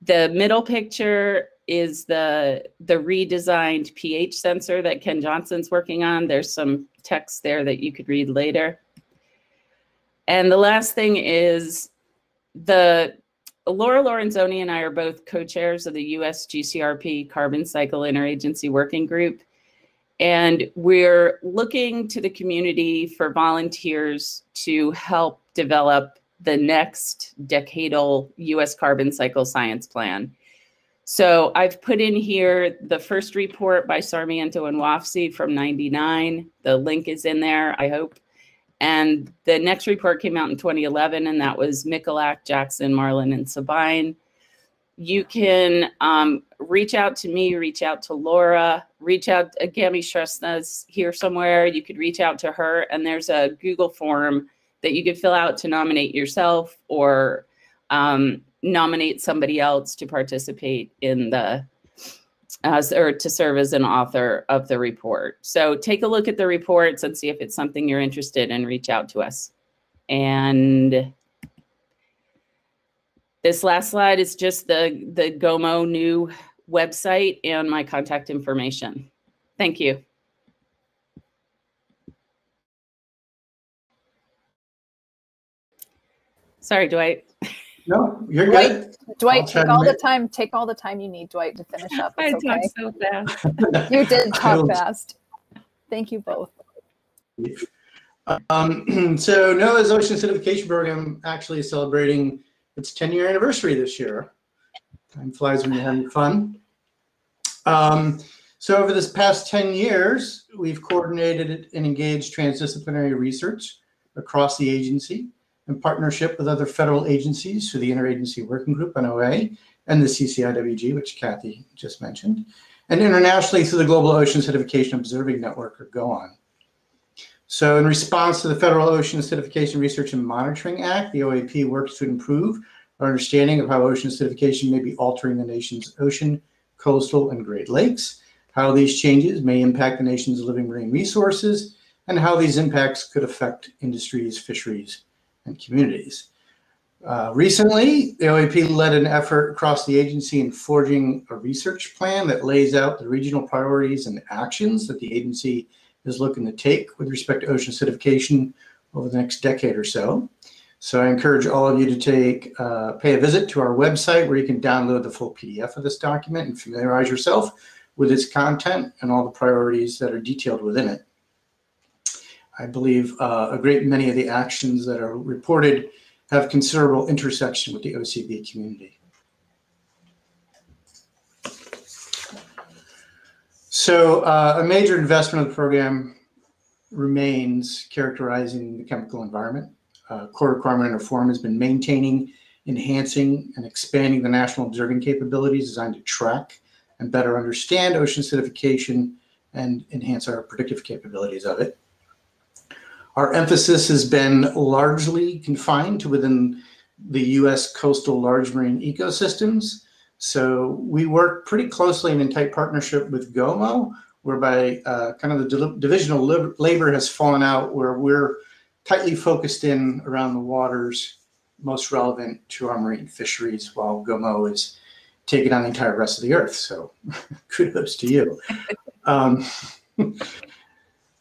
the middle picture is the the redesigned pH sensor that Ken Johnson's working on. There's some text there that you could read later. And the last thing is the Laura Lorenzoni and I are both co-chairs of the US GCRP Carbon Cycle Interagency Working Group. And we're looking to the community for volunteers to help develop the next decadal US carbon cycle science plan. So I've put in here the first report by Sarmiento and Wofsy from 99. The link is in there, I hope. And the next report came out in 2011, and that was Michalak, Jackson, Marland, and Sabine you can um, reach out to me, reach out to Laura, reach out, uh, Gyami Shrestha's here somewhere. You could reach out to her, and there's a Google form that you could fill out to nominate yourself or um, nominate somebody else to participate in the as or to serve as an author of the report. So take a look at the reports and see if it's something you're interested in. Reach out to us. And this last slide is just the, the GOMO new website and my contact information. Thank you. Sorry, Dwight. No, you're good. Dwight, Dwight take all the time. Take all the time you need, Dwight, to finish up. It's I okay. so fast. *laughs* you did talk fast. Thank you both. Um, *clears throat* so NOAA's Ocean Acidification Program actually is celebrating its 10 year anniversary this year. Time flies when you're having fun. Um, so over this past 10 years, we've coordinated and engaged transdisciplinary research across the agency in partnership with other federal agencies through the Interagency Working Group, NOA, and the CCIWG, which Kathy just mentioned, and internationally through the Global Ocean Acidification Observing Network, or GOA-ON. So in response to the Federal Ocean Acidification Research and Monitoring Act, the OAP works to improve our understanding of how ocean acidification may be altering the nation's ocean, coastal, and Great Lakes, how these changes may impact the nation's living marine resources, and how these impacts could affect industries, fisheries, and communities. Uh, recently, the OAP led an effort across the agency in forging a research plan that lays out the regional priorities and actions that the agency is looking to take with respect to ocean acidification over the next decade or so. So I encourage all of you to take uh, pay a visit to our website where you can download the full PDF of this document and familiarize yourself with its content and all the priorities that are detailed within it. I believe uh, a great many of the actions that are reported have considerable intersection with the OCB community. So uh, a major investment of the program remains characterizing the chemical environment. Uh, core requirement under form has been maintaining, enhancing, and expanding the national observing capabilities designed to track and better understand ocean acidification and enhance our predictive capabilities of it. Our emphasis has been largely confined to within the U.S. coastal large marine ecosystems, so we work pretty closely and in tight partnership with GOMO, whereby uh, kind of the divisional labor has fallen out where we're tightly focused in around the waters most relevant to our marine fisheries, while GOMO is taking on the entire rest of the earth. So *laughs* kudos to you. Um, *laughs*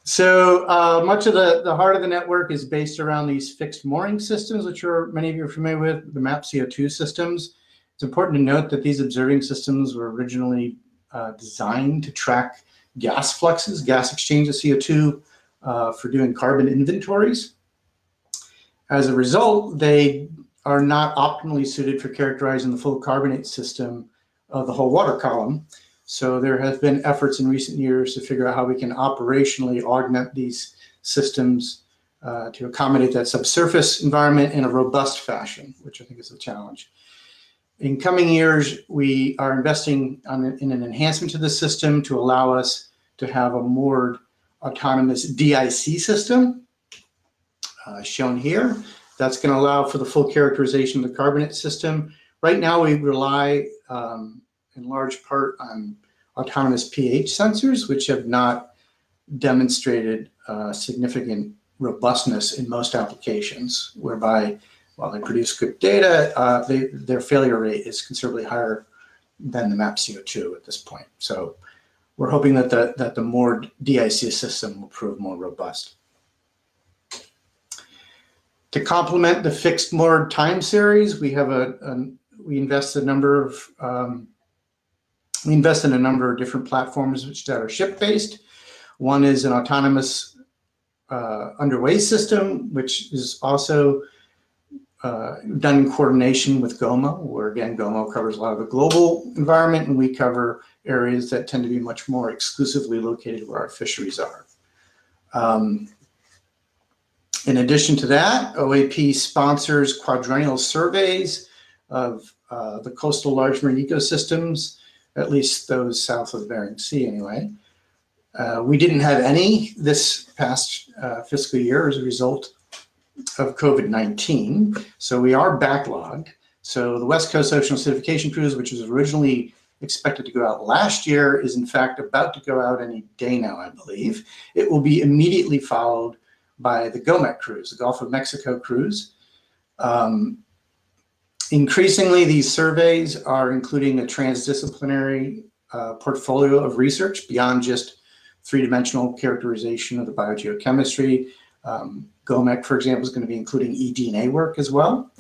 so uh, much of the, the heart of the network is based around these fixed mooring systems, which are many of you are familiar with, the MAP CO2 systems. It's important to note that these observing systems were originally uh, designed to track gas fluxes, gas exchange of CO2 uh, for doing carbon inventories. As a result, they are not optimally suited for characterizing the full carbonate system of the whole water column. So there have been efforts in recent years to figure out how we can operationally augment these systems uh, to accommodate that subsurface environment in a robust fashion, which I think is a challenge. In coming years, we are investing in an enhancement to the system to allow us to have a more autonomous DIC system, uh, shown here. That's going to allow for the full characterization of the carbonate system. Right now, we rely um, in large part on autonomous pH sensors, which have not demonstrated uh, significant robustness in most applications, whereby while they produce good data, uh, they, their failure rate is considerably higher than the MAP CO2 at this point. So we're hoping that the, that the moored DIC system will prove more robust. To complement the fixed moored time series, we have a, a we invest a number of um, we invest in a number of different platforms which that are ship based. One is an autonomous uh, underway system, which is also uh, done in coordination with GOMO, where again, GOMO covers a lot of the global environment and we cover areas that tend to be much more exclusively located where our fisheries are. Um, in addition to that, OAP sponsors quadrennial surveys of uh, the coastal large marine ecosystems, at least those south of the Bering Sea anyway. Uh, we didn't have any this past uh, fiscal year as a result of COVID-19, so we are backlogged. So the West Coast Ocean Acidification Cruise, which was originally expected to go out last year, is in fact about to go out any day now, I believe. It will be immediately followed by the GOMECC cruise, the Gulf of Mexico cruise. Um, increasingly, these surveys are including a transdisciplinary uh, portfolio of research beyond just three-dimensional characterization of the biogeochemistry. Um, GOMECC, for example, is going to be including eDNA work as well.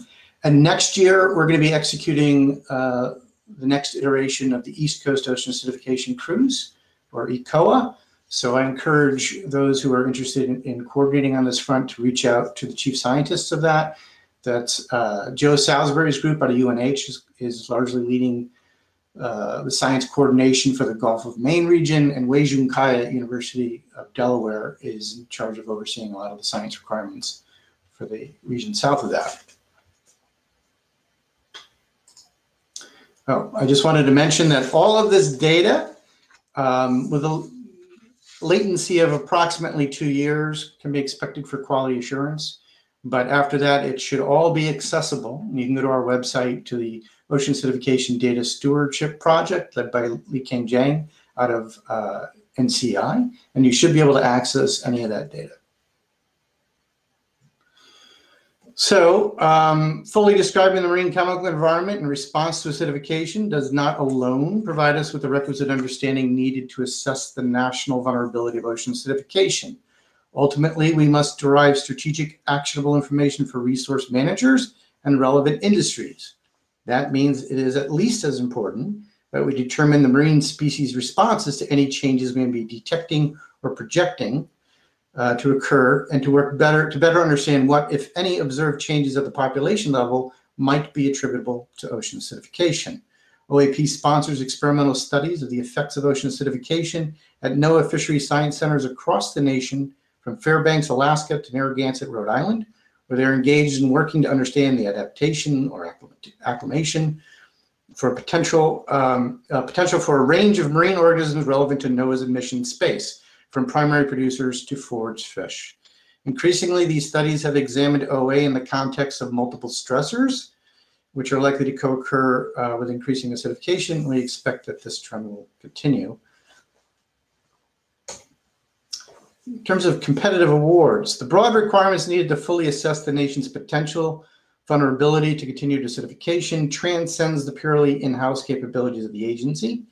And next year, we're going to be executing uh, the next iteration of the East Coast Ocean Acidification Cruise, or ECOA, so I encourage those who are interested in, in, coordinating on this front to reach out to the chief scientists of that. That's uh, Joe Salisbury's group out of UNH is, is largely leading uh, the science coordination for the Gulf of Maine region, and Wei Jun Cai at University of Delaware is in charge of overseeing a lot of the science requirements for the region south of that. Oh, I just wanted to mention that all of this data um, with a latency of approximately two years can be expected for quality assurance. But after that, it should all be accessible. You can go to our website to the Ocean Acidification Data Stewardship Project led by Li-Qing Jiang out of uh, NCEI, and you should be able to access any of that data. So, um, fully describing the marine chemical environment in response to acidification does not alone provide us with the requisite understanding needed to assess the national vulnerability of ocean acidification. Ultimately, we must derive strategic, actionable information for resource managers and relevant industries. That means it is at least as important that we determine the marine species responses to any changes we may be detecting or projecting uh, to occur and to work better to better understand what, if any, observed changes at the population level might be attributable to ocean acidification. OAP sponsors experimental studies of the effects of ocean acidification at NOAA fishery science centers across the nation, from Fairbanks, Alaska to Narragansett, Rhode Island, where they're engaged in working to understand the adaptation or acclimation for potential um, uh, potential for a range of marine organisms relevant to NOAA's emission space from primary producers to forage fish. Increasingly, these studies have examined OA in the context of multiple stressors, which are likely to co-occur uh, with increasing acidification. We expect that this trend will continue. In terms of competitive awards, the broad requirements needed to fully assess the nation's potential vulnerability to continued acidification transcends the purely in-house capabilities of the agency.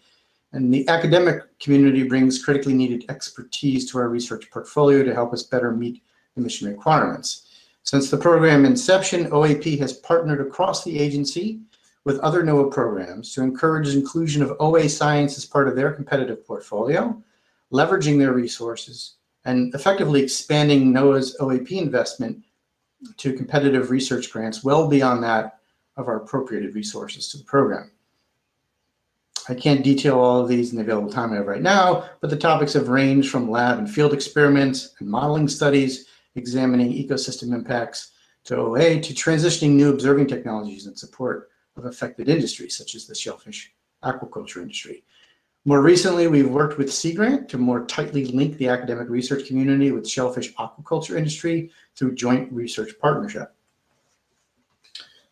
And the academic community brings critically needed expertise to our research portfolio to help us better meet the mission requirements. Since the program inception, OAP has partnered across the agency with other NOAA programs to encourage inclusion of OA science as part of their competitive portfolio, leveraging their resources, and effectively expanding NOAA's OAP investment to competitive research grants well beyond that of our appropriated resources to the program. I can't detail all of these in the available time I have right now, but the topics have ranged from lab and field experiments and modeling studies, examining ecosystem impacts to OA, to transitioning new observing technologies in support of affected industries, such as the shellfish aquaculture industry. More recently, we've worked with Sea Grant to more tightly link the academic research community with shellfish aquaculture industry through joint research partnership.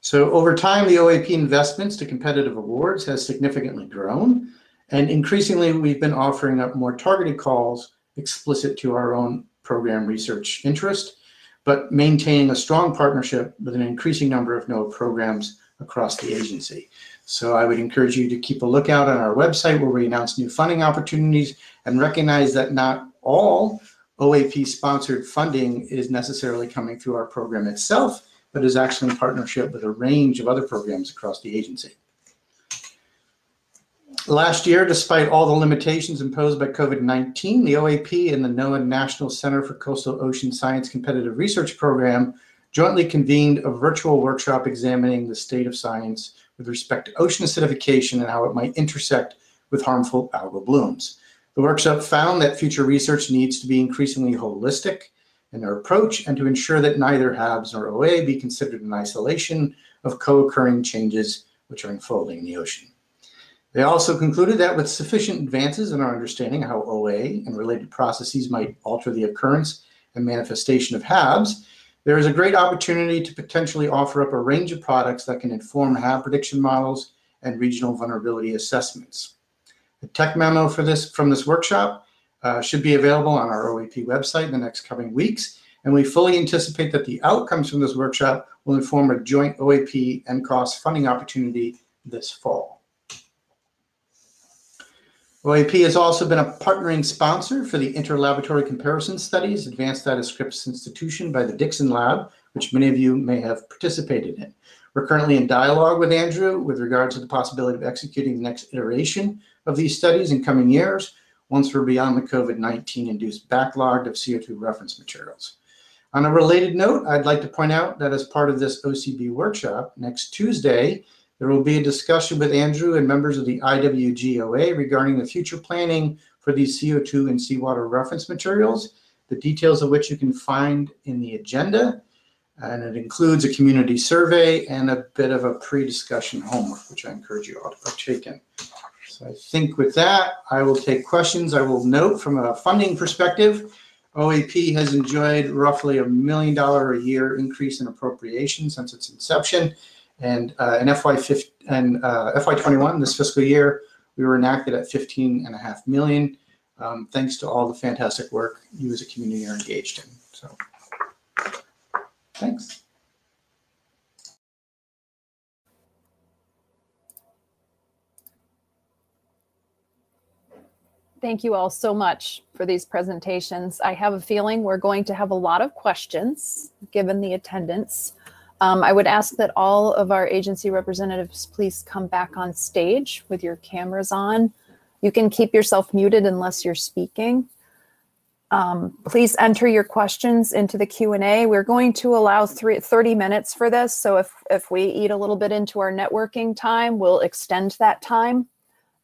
So over time, the OAP investments to competitive awards has significantly grown. And increasingly, we've been offering up more targeted calls explicit to our own program research interest, but maintaining a strong partnership with an increasing number of NOAA programs across the agency. So I would encourage you to keep a lookout on our website where we announce new funding opportunities and recognize that not all OAP sponsored funding is necessarily coming through our program itself, but is actually in partnership with a range of other programs across the agency. Last year, despite all the limitations imposed by COVID-19, the OAP and the NOAA National Center for Coastal Ocean Science Competitive Research Program jointly convened a virtual workshop examining the state of science with respect to ocean acidification and how it might intersect with harmful algal blooms. The workshop found that future research needs to be increasingly holistic in their approach and to ensure that neither HABs nor OA be considered in isolation of co-occurring changes which are unfolding in the ocean. They also concluded that with sufficient advances in our understanding how OA and related processes might alter the occurrence and manifestation of HABs, there is a great opportunity to potentially offer up a range of products that can inform HAB prediction models and regional vulnerability assessments. The tech memo for this from this workshop uh, should be available on our OAP website in the next coming weeks, and we fully anticipate that the outcomes from this workshop will inform a joint OAP NCCOS funding opportunity this fall. OAP has also been a partnering sponsor for the Interlaboratory Comparison Studies Advanced Data Scripts Institution by the Dickson Lab, which many of you may have participated in. We're currently in dialogue with Andrew with regard to the possibility of executing the next iteration of these studies in coming years, once we're beyond the COVID-19 induced backlog of CO2 reference materials. On a related note, I'd like to point out that as part of this OCB workshop, next Tuesday, there will be a discussion with Andrew and members of the IWGOA regarding the future planning for these CO2 and seawater reference materials, the details of which you can find in the agenda. And it includes a community survey and a bit of a pre-discussion homework, which I encourage you all to partake in. So I think with that, I will take questions. I will note from a funding perspective, OAP has enjoyed roughly a million dollar a year increase in appropriation since its inception. And uh, in FY and uh, FY21, this fiscal year, we were enacted at 15 and a half million, um, thanks to all the fantastic work you as a community are engaged in. So, thanks. Thank you all so much for these presentations. I have a feeling we're going to have a lot of questions given the attendance. Um, I would ask that all of our agency representatives please come back on stage with your cameras on. You can keep yourself muted unless you're speaking. Um, please enter your questions into the Q&A. We're going to allow three, 30 minutes for this. So if, if we eat a little bit into our networking time, we'll extend that time.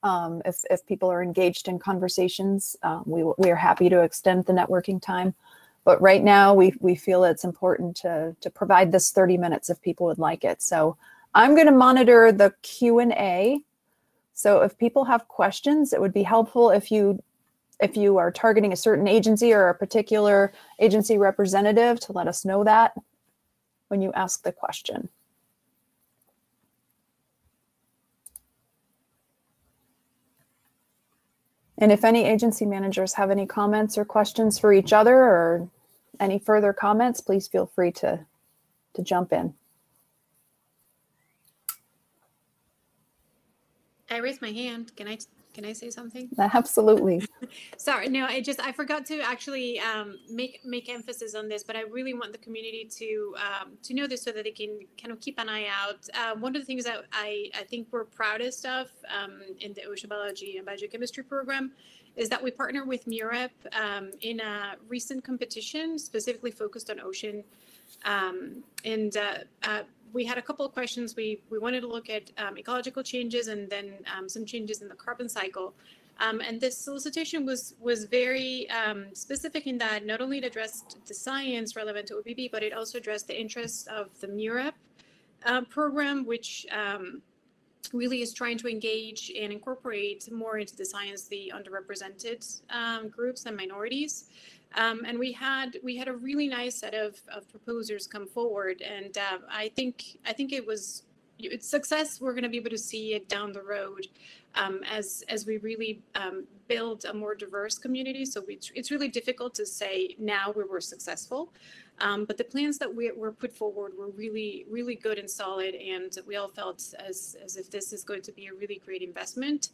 Um, if, if people are engaged in conversations, um, we, we are happy to extend the networking time. But right now, we, we feel it's important to, to provide this 30 minutes if people would like it. So I'm going to monitor the Q&A. So if people have questions, it would be helpful if you if you are targeting a certain agency or a particular agency representative to let us know that when you ask the question. And if any agency managers have any comments or questions for each other or any further comments, please feel free to, to jump in. I raised my hand. Can I can I say something? *laughs* Absolutely. *laughs* Sorry, no, I just I forgot to actually um, make make emphasis on this, but I really want the community to um, to know this so that they can kind of keep an eye out. Uh, one of the things that I I think we're proudest of um, in the ocean biology and biochemistry program is that we partner with MUREP um, in a recent competition specifically focused on ocean. Um, and uh, uh, we had a couple of questions. We, we wanted to look at um, ecological changes and then um, some changes in the carbon cycle. Um, and this solicitation was was very um, specific in that not only it addressed the science relevant to OBB, but it also addressed the interests of the MUREP uh, program, which really is trying to engage and incorporate more into the science the underrepresented um, groups and minorities. Um, and we had we had a really nice set of, of proposers come forward, and uh, I think I think it was it's success. We're going to be able to see it down the road um, as as we really um, build a more diverse community. So we, it's really difficult to say now we were successful, um, but the plans that we, were put forward were really really good and solid, and we all felt as as if this is going to be a really great investment.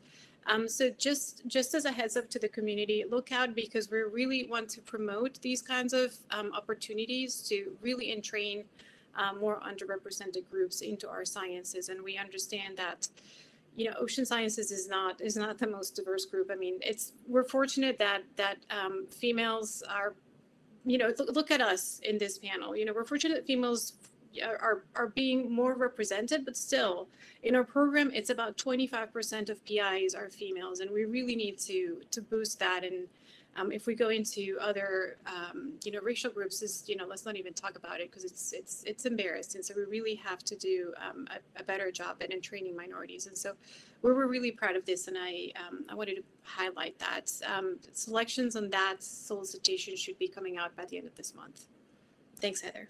Um, so just just as a heads up to the community, look out because we really want to promote these kinds of um, opportunities to really entrain uh, more underrepresented groups into our sciences. And we understand that, you know, ocean sciences is not is not the most diverse group. I mean, it's we're fortunate that that um, females are, you know, look, at us in this panel. You know, we're fortunate that females are, are being more represented, but still in our program, it's about 25% of PIs are females, and we really need to to boost that. And um, if we go into other, um, you know, racial groups, is you know, let's not even talk about it because it's it's it's embarrassing. So we really have to do um, a, a, better job at in training minorities. And so we were really proud of this, and I um, I wanted to highlight that um, selections on that solicitation should be coming out by the end of this month. Thanks, Heather.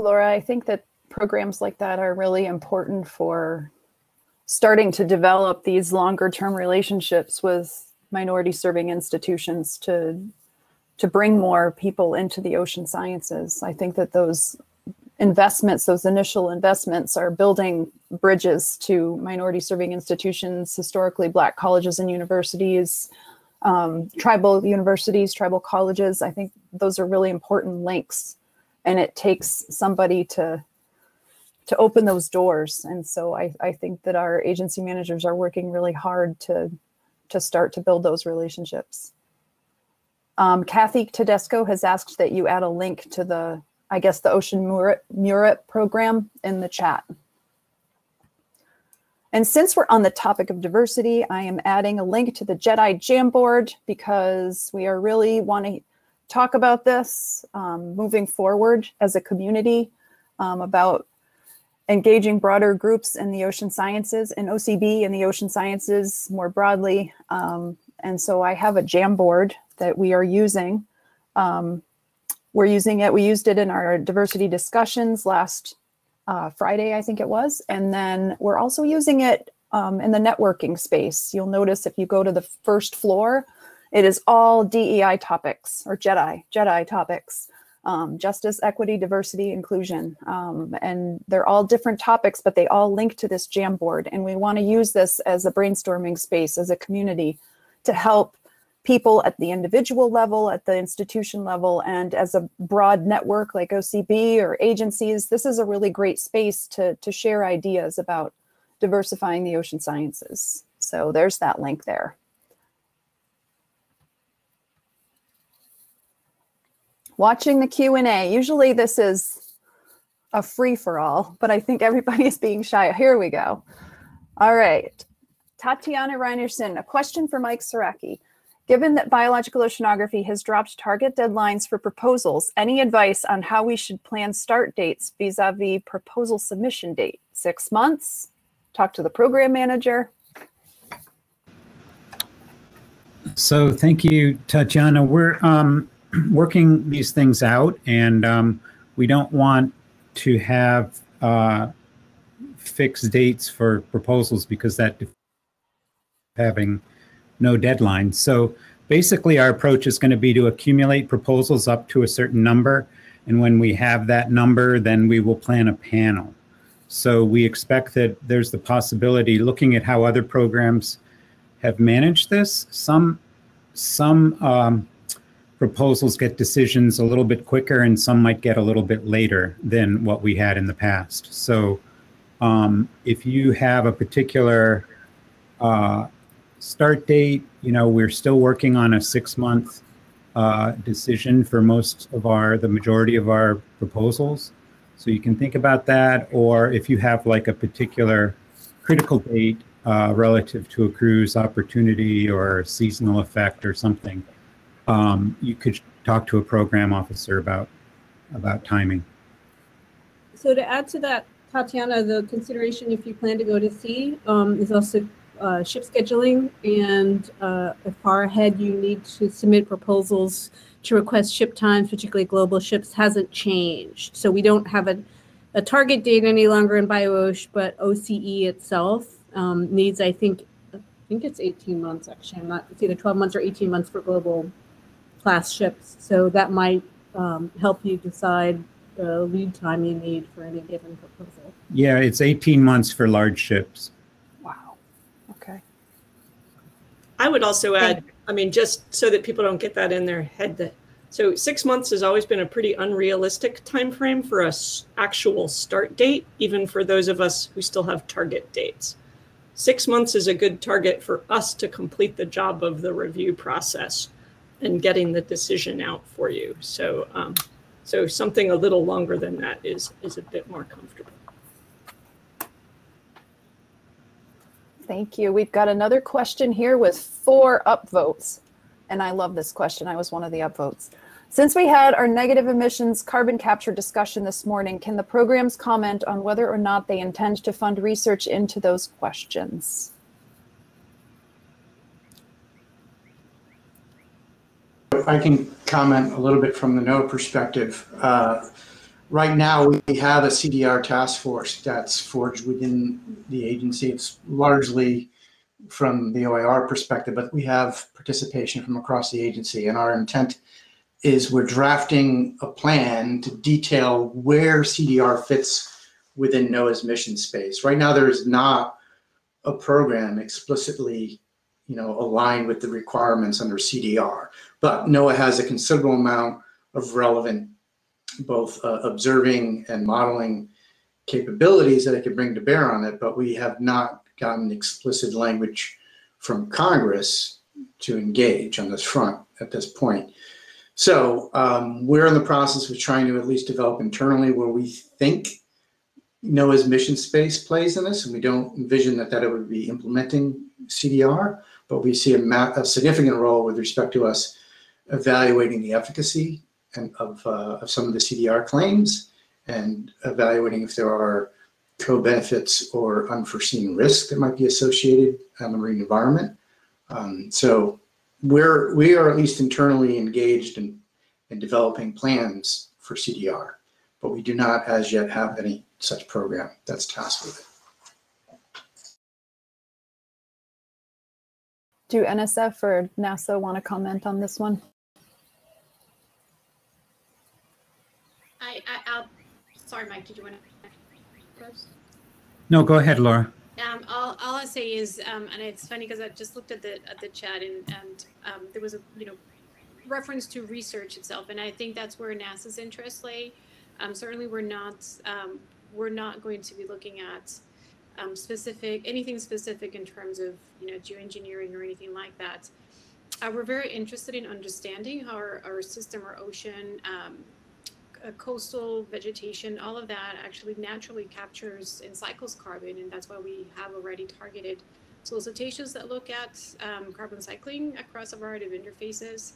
Laura, I think that programs like that are really important for starting to develop these longer term relationships with minority serving institutions to to bring more people into the ocean sciences. I think that those investments, those initial investments are building bridges to minority serving institutions, historically black colleges and universities, um, tribal universities, tribal colleges. I think those are really important links and it takes somebody to to open those doors. And so I, I think that our agency managers are working really hard to to start to build those relationships. Um, Kathy Tedesco has asked that you add a link to the, I guess, the Ocean MUREP program in the chat. And since we're on the topic of diversity, I am adding a link to the JEDI Jamboard because we are really want to talk about this um, moving forward as a community um, about engaging broader groups in the ocean sciences and OCB and the ocean sciences more broadly. Um, and so I have a Jamboard that we are using. Um, we're using it, we used it in our diversity discussions last uh, Friday, I think it was. And then we're also using it um, in the networking space. You'll notice if you go to the first floor, it is all DEI topics or JEDI, JEDI topics. Um, justice, equity, diversity, inclusion. Um, and they're all different topics, but they all link to this Jamboard. And we want to use this as a brainstorming space, as a community to help people at the individual level, at the institution level, and as a broad network like OCB or agencies. This is a really great space to, to share ideas about diversifying the ocean sciences. So there's that link there. Watching the Q&A. Usually this is a free for all, but I think everybody *laughs* is being shy. Here we go. All right. Tatiana Rynearson, a question for Mike Sieracki. Given that biological oceanography has dropped target deadlines for proposals, any advice on how we should plan start dates vis-a-vis -vis proposal submission date? Six months? Talk to the program manager? So thank you, Tatiana. We're um, working these things out, and um, we don't want to have uh, fixed dates for proposals because that having no deadline. So basically our approach is going to be to accumulate proposals up to a certain number. And when we have that number, then we will plan a panel. So we expect that there's the possibility, looking at how other programs have managed this, some some um, proposals get decisions a little bit quicker and some might get a little bit later than what we had in the past. So um, if you have a particular uh, start date, you know, we're still working on a six month uh, decision for most of our, the majority of our proposals. So you can think about that. Or if you have like a particular critical date uh, relative to a cruise opportunity or seasonal effect or something, um, you could talk to a program officer about about timing. So to add to that, Tatiana, the consideration if you plan to go to sea um, is also uh, ship scheduling and uh, far ahead you need to submit proposals to request ship times, particularly global ships, hasn't changed. So we don't have a, a target date any longer in BioOsh, but OCE itself um, needs, I think, I think it's 18 months actually. I'm not, it's either 12 months or 18 months for global class ships. So that might um, help you decide the lead time you need for any given proposal. Yeah, it's 18 months for large ships. Wow. Okay. I would also add, I mean, just so that people don't get that in their head that so six months has always been a pretty unrealistic time frame for us actual start date, even for those of us who still have target dates. Six months is a good target for us to complete the job of the review process and getting the decision out for you. So, um, so something a little longer than that is is a bit more comfortable. Thank you. We've got another question here with four upvotes. And I love this question. I was one of the upvotes. Since we had our negative emissions carbon capture discussion this morning, can the programs comment on whether or not they intend to fund research into those questions? I can comment a little bit from the NOAA perspective. Uh, right now, we have a CDR task force that's forged within the agency. It's largely from the OIR perspective, but we have participation from across the agency. And our intent is we're drafting a plan to detail where CDR fits within NOAA's mission space. Right now, there is not a program explicitly you know, aligned with the requirements under CDR. But NOAA has a considerable amount of relevant both uh, observing and modeling capabilities that it could bring to bear on it, but we have not gotten explicit language from Congress to engage on this front at this point. So um, we're in the process of trying to at least develop internally where we think NOAA's mission space plays in this, and we don't envision that that it would be implementing CDR, but we see a, a significant role with respect to us evaluating the efficacy and of, uh, of some of the CDR claims and evaluating if there are co-benefits or unforeseen risks that might be associated in the marine environment. Um, so we're we are at least internally engaged in, in developing plans for CDR, but we do not as yet have any such program that's tasked with it. Do NSF or NASA want to comment on this one? I, I, will sorry, Mike, did you want to close? No, go ahead, Laura. Um, all, all I'll say is, um, and it's funny because I just looked at the at the chat and and um, there was a you know reference to research itself, and I think that's where NASA's interest lay. Um, certainly, we're not um, we're not going to be looking at um, specific anything specific in terms of you know geoengineering or anything like that. Uh, we're very interested in understanding how our, our system, our ocean, um, uh, coastal vegetation, all of that actually naturally captures and cycles carbon, and that's why we have already targeted solicitations that look at um, carbon cycling across a variety of interfaces.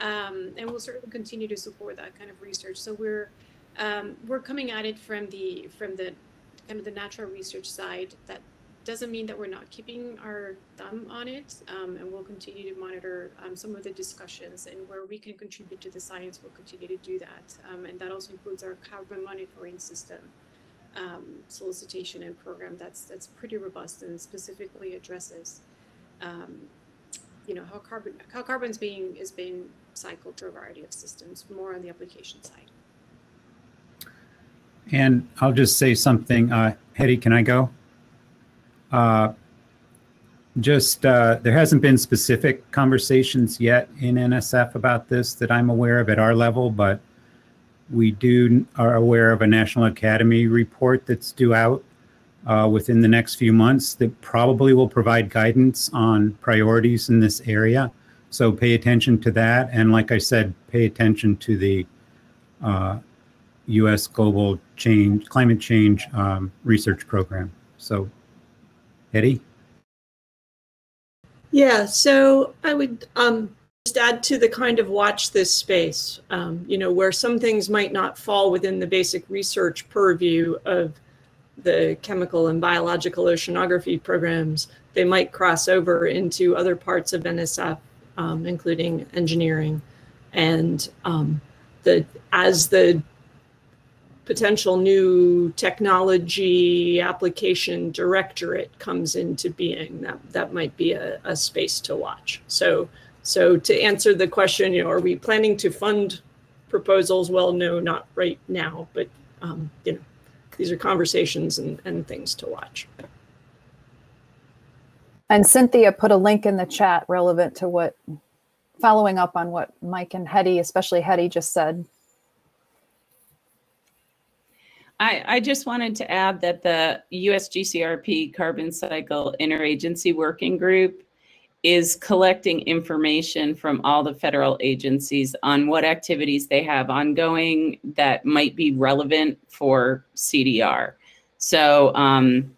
Um, and we'll certainly continue to support that kind of research. So we're um, we're coming at it from the from the kind of the natural research side that doesn't mean that we're not keeping our thumb on it, um, and we'll continue to monitor um, some of the discussions and where we can contribute to the science, we'll continue to do that. Um, and that also includes our carbon monitoring system um, solicitation and program that's that's pretty robust and specifically addresses um, you know, how carbon how carbon's being is being cycled through a variety of systems, more on the application side. And I'll just say something. Uh, Hetty, can I go? Uh, just uh, there hasn't been specific conversations yet in NSF about this that I'm aware of at our level, but we do are aware of a National Academy report that's due out uh, within the next few months that probably will provide guidance on priorities in this area. So pay attention to that, and like I said, pay attention to the uh, U.S. Global Change Climate Change um, Research Program. So, Eddie. Yeah, so I would um, just add to the kind of watch this space, um, you know, where some things might not fall within the basic research purview of the chemical and biological oceanography programs, they might cross over into other parts of NSF, um, including engineering. And um, the as the potential new technology application directorate comes into being, that, that might be a, a space to watch. So, so to answer the question, you know, are we planning to fund proposals? Well, no, not right now, but um, you know, these are conversations and, and things to watch. And Cynthia put a link in the chat relevant to what, following up on what Mike and Hetty, especially Hetty, just said. I, I just wanted to add that the USGCRP Carbon Cycle Interagency Working Group is collecting information from all the federal agencies on what activities they have ongoing that might be relevant for CDR. So um,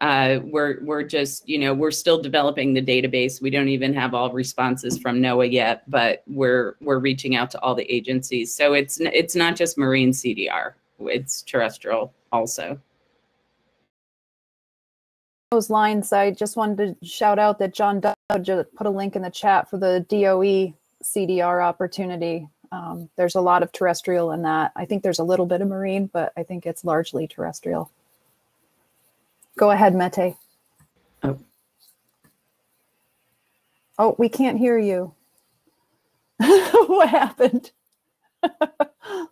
uh, we're we're just you know we're still developing the database. We don't even have all responses from NOAA yet, but we're we're reaching out to all the agencies. So it's it's not just marine CDR it's terrestrial also. Those lines, I just wanted to shout out that John Dodge put a link in the chat for the DOE CDR opportunity. Um, there's a lot of terrestrial in that. I think there's a little bit of marine, but I think it's largely terrestrial. Go ahead, Mete. Oh, oh we can't hear you. *laughs* what happened? *laughs*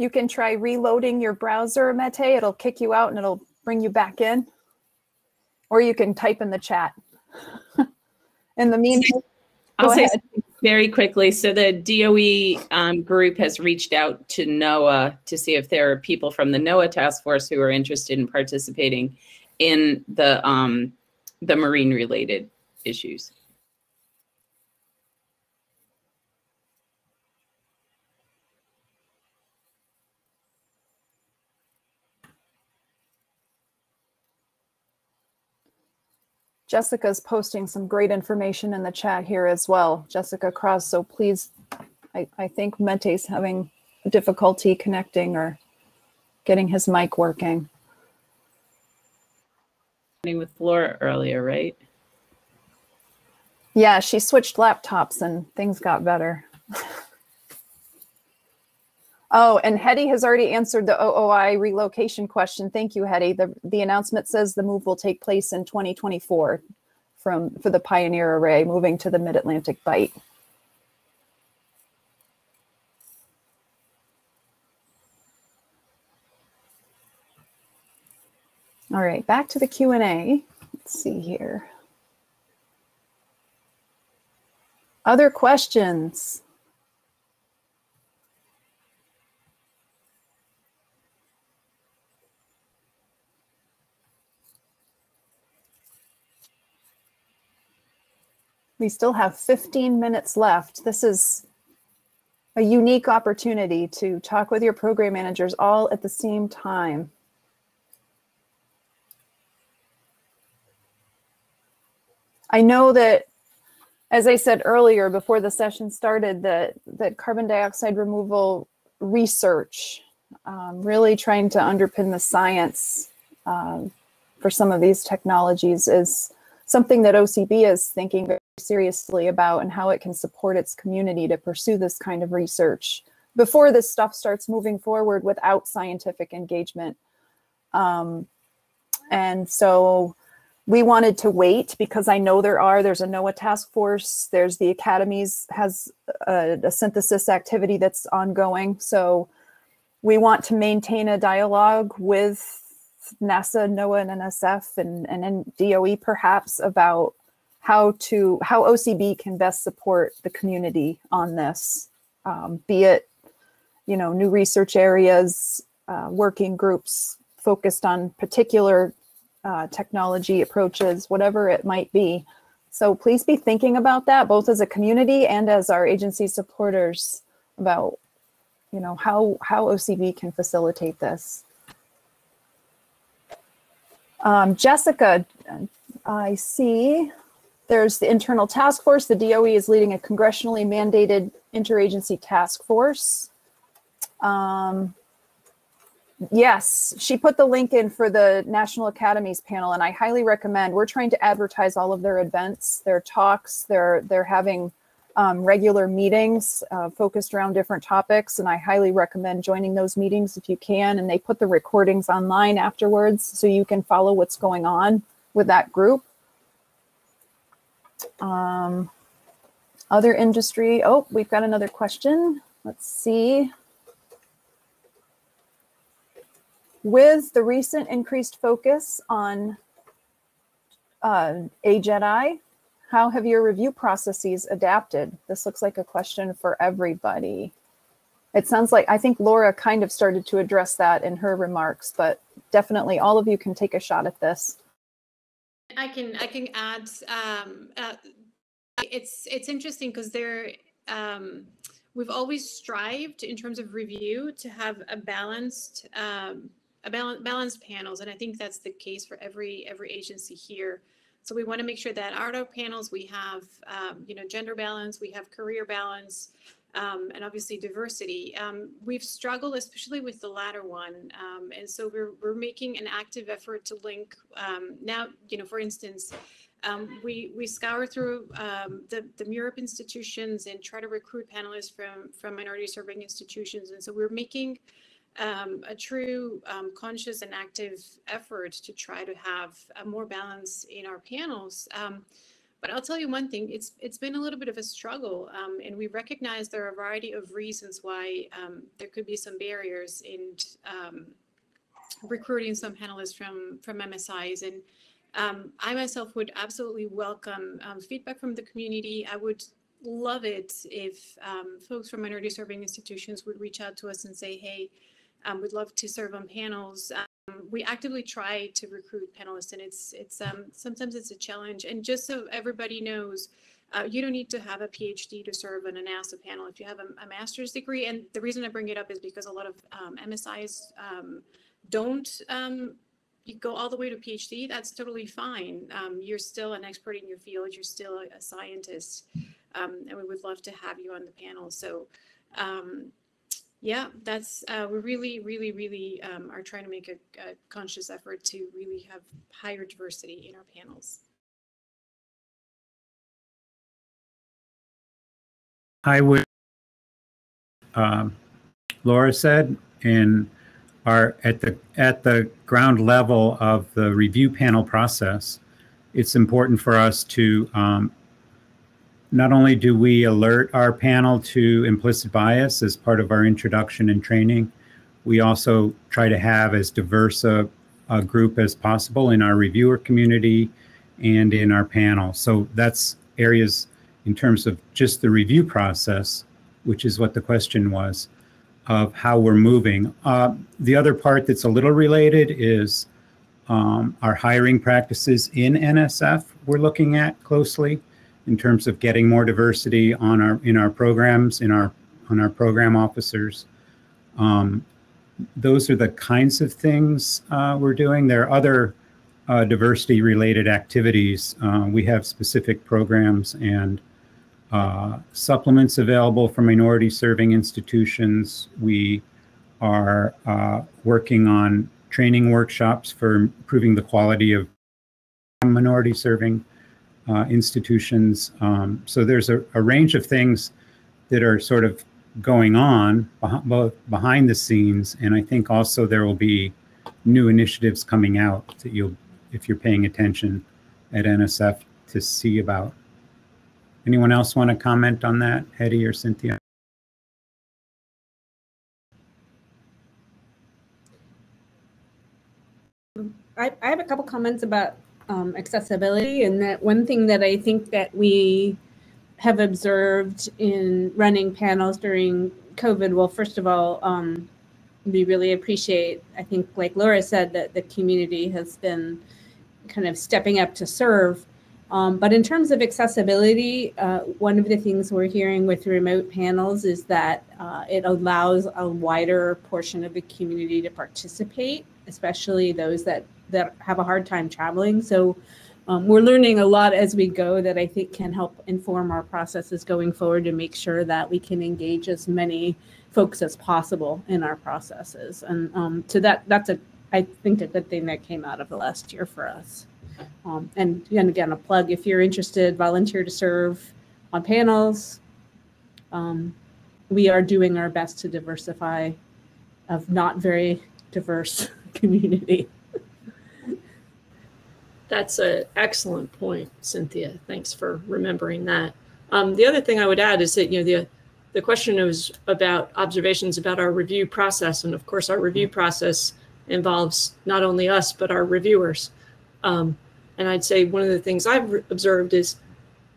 You can try reloading your browser, Mete. It'll kick you out and it'll bring you back in. Or you can type in the chat. *laughs* in the meantime, I'll say very quickly. So the DOE um, group has reached out to NOAA to see if there are people from the NOAA task force who are interested in participating in the um, the marine related issues. Jessica's posting some great information in the chat here as well, Jessica Cross. So please, I, I think Mete's having difficulty connecting or getting his mic working. With Laura earlier, right? Yeah, she switched laptops and things got better. Oh, and Hetty has already answered the OOI relocation question. Thank you, Hetty. The, the announcement says the move will take place in 2024 from for the Pioneer Array moving to the Mid-Atlantic Bight. All right, back to the Q&A. Let's see here. Other questions? We still have 15 minutes left. This is a unique opportunity to talk with your program managers all at the same time. I know that, as I said earlier before the session started, that, that carbon dioxide removal research, um, really trying to underpin the science um, for some of these technologies is something that OCB is thinking seriously about and how it can support its community to pursue this kind of research before this stuff starts moving forward without scientific engagement. Um, and so we wanted to wait because I know there are, there's a NOAA task force, there's the academies has a, a synthesis activity that's ongoing. So we want to maintain a dialogue with NASA, NOAA, and NSF, and, and, and DOE perhaps about how to how OCB can best support the community on this, um, be it you know new research areas, uh, working groups focused on particular uh, technology approaches, whatever it might be. So please be thinking about that, both as a community and as our agency supporters, about you know how how OCB can facilitate this. Um, Jessica, I see there's the internal task force. The DOE is leading a congressionally mandated interagency task force. Um, yes, she put the link in for the National Academies panel, and I highly recommend. We're trying to advertise all of their events, their talks. They're they're having um, regular meetings uh, focused around different topics, and I highly recommend joining those meetings if you can. And they put the recordings online afterwards, so you can follow what's going on with that group. Um, other industry. Oh, we've got another question. Let's see. With the recent increased focus on uh, AJEDI, how have your review processes adapted? This looks like a question for everybody. It sounds like I think Laura kind of started to address that in her remarks, but definitely all of you can take a shot at this. I can I can add. Um, uh, it's it's interesting because there um, we've always strived in terms of review to have a balanced um, a balance, balanced panels, and I think that's the case for every every agency here. So we want to make sure that our panels we have, um, you know, gender balance, we have career balance, um, and obviously diversity. Um, we've struggled, especially with the latter one, um, and so we're we're making an active effort to link um, now. You know, for instance. Um, we we scour through the the MUREP institutions and try to recruit panelists from from minority serving institutions, and so we're making um, a true um, conscious and active effort to try to have a more balance in our panels. Um, but I'll tell you one thing, it's it's been a little bit of a struggle, um, and we recognize there are a variety of reasons why um, there could be some barriers in um, recruiting some panelists from from MSIs. And I myself would absolutely welcome feedback from the community. I would love it if folks from minority serving institutions would reach out to us and say, hey, um, we'd love to serve on panels. Um, we actively try to recruit panelists, and it's it's um, sometimes it's a challenge. And just so everybody knows, uh, you don't need to have a PhD to serve on a NASA panel. If you have a, a master's degree, and the reason I bring it up is because a lot of um, MSIs um, don't um, you go all the way to PhD. That's totally fine. you're still an expert in your field. You're still a, a scientist, and we would love to have you on the panel. So. Um, yeah, that's uh, we really, really, really um, are trying to make a, a, conscious effort to really have higher diversity in our panels. I would, um, Laura said, in our at the at the ground level of the review panel process, it's important for us to um, not only do we alert our panel to implicit bias as part of our introduction and training, we also try to have as diverse a, a group as possible in our reviewer community and in our panel. So that's areas in terms of just the review process, which is what the question was, of how we're moving. Uh, the other part that's a little related is um, our hiring practices in NSF we're looking at closely in terms of getting more diversity on our in our programs in our on our program officers. Um, those are the kinds of things uh, we're doing. There are other uh, diversity related activities. Uh, we have specific programs and uh, supplements available for minority serving institutions. We are uh, working on training workshops for improving the quality of minority serving uh, institutions. Um, so there's a, a, range of things that are sort of going on both behind the scenes, and I think also there will be new initiatives coming out that you'll, if you're paying attention at NSF, to see about. Anyone else want to comment on that, Hetty or Cynthia? I, I have a couple comments about um, accessibility and that one thing that I think that we have observed in running panels during COVID, well, first of all, um, we really appreciate, I think, like Laura said, that the community has been kind of stepping up to serve. Um, but in terms of accessibility, uh, one of the things we're hearing with remote panels is that uh, it allows a wider portion of the community to participate, especially those that that have a hard time traveling. So um, we're learning a lot as we go that I think can help inform our processes going forward to make sure that we can engage as many folks as possible in our processes. And um, so that that's a I think a good thing that came out of the last year for us. Um, and, and again, a plug if you're interested, volunteer to serve on panels. Um, we are doing our best to diversify of not very diverse *laughs* community. That's an excellent point, Cynthia. Thanks for remembering that. Um, the other thing I would add is that you know the the question was about observations about our review process, and of course, our review process involves not only us but our reviewers. Um, and I'd say one of the things I've observed is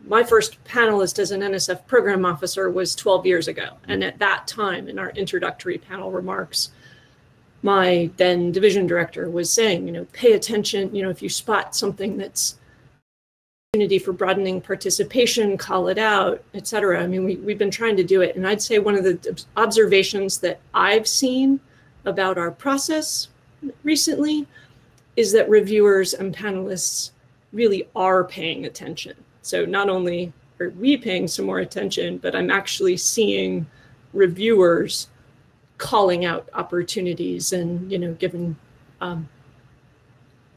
my first panelist as an NSF program officer was 12 years ago, and at that time, in our introductory panel remarks, my then division director was saying, you know, pay attention, you know, if you spot something that's opportunity for broadening participation, call it out, et cetera. I mean, we, we've been trying to do it. And I'd say one of the observations that I've seen about our process recently is that reviewers and panelists really are paying attention. So not only are we paying some more attention, but I'm actually seeing reviewers calling out opportunities and you know giving um,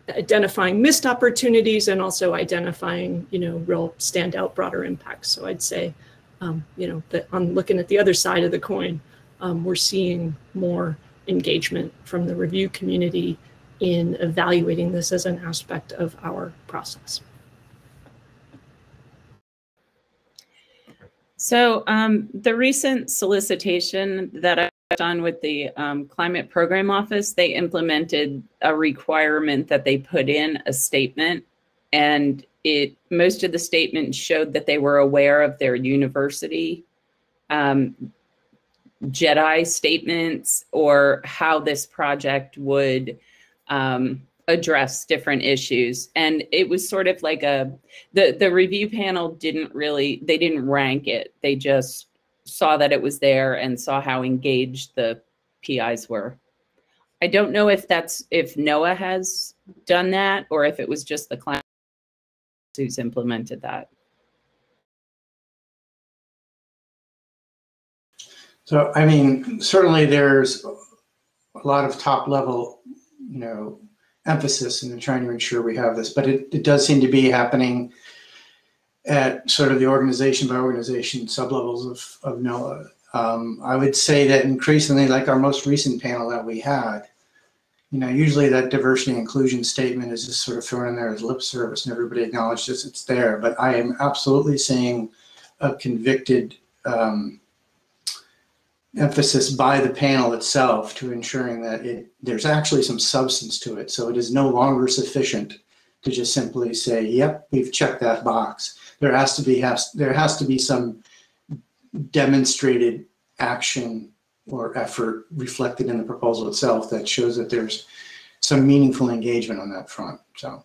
identifying missed opportunities and also identifying you know real standout broader impacts. So i'd say um, you know that on looking at the other side of the coin um, we're seeing more engagement from the review community in evaluating this as an aspect of our process. So um, the recent solicitation that I done with the um, climate program office, they implemented a requirement that they put in a statement and it most of the statements showed that they were aware of their university um, JEDI statements or how this project would um, address different issues. And it was sort of like a the the review panel didn't really they didn't rank it. They just saw that it was there and saw how engaged the PIs were. I don't know if that's if NOAA has done that or if it was just the class who's implemented that. So, I mean, certainly there's a lot of top level, you know, emphasis in trying to ensure we have this, but it, it does seem to be happening at sort of the organization by organization sublevels of, of NOAA. Um, I would say that increasingly, like our most recent panel that we had, you know, usually that diversity and inclusion statement is just sort of thrown in there as lip service and everybody acknowledges it's there. But I am absolutely seeing a convicted um, emphasis by the panel itself to ensuring that it there's actually some substance to it. So it is no longer sufficient to just simply say, yep, we've checked that box there has to be has there has to be some demonstrated action or effort reflected in the proposal itself that shows that there's some meaningful engagement on that front. So.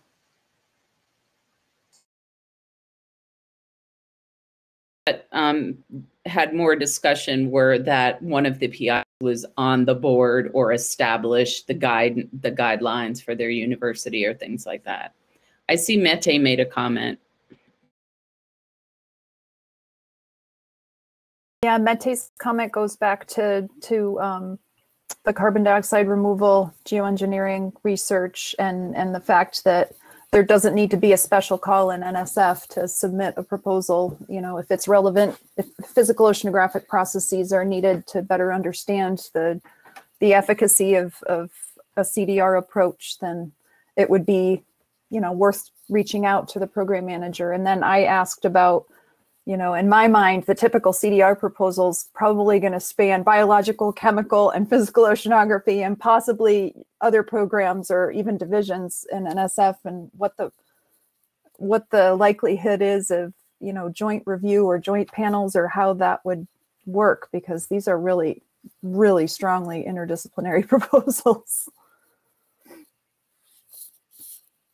Um, had more discussion were that one of the PI was on the board or established the guide the guidelines for their university or things like that. I see Mete made a comment. Yeah, Mete's comment goes back to to um, the carbon dioxide removal, geoengineering research, and and the fact that there doesn't need to be a special call in NSF to submit a proposal. You know, if it's relevant, if physical oceanographic processes are needed to better understand the the efficacy of, of a CDR approach, then it would be, you know, worth reaching out to the program manager. And then I asked about, you know, in my mind, the typical CDR proposals probably going to span biological, chemical, and physical oceanography, and possibly other programs or even divisions in NSF, and what the what the likelihood is of you know joint review or joint panels or how that would work because these are really really strongly interdisciplinary *laughs* proposals.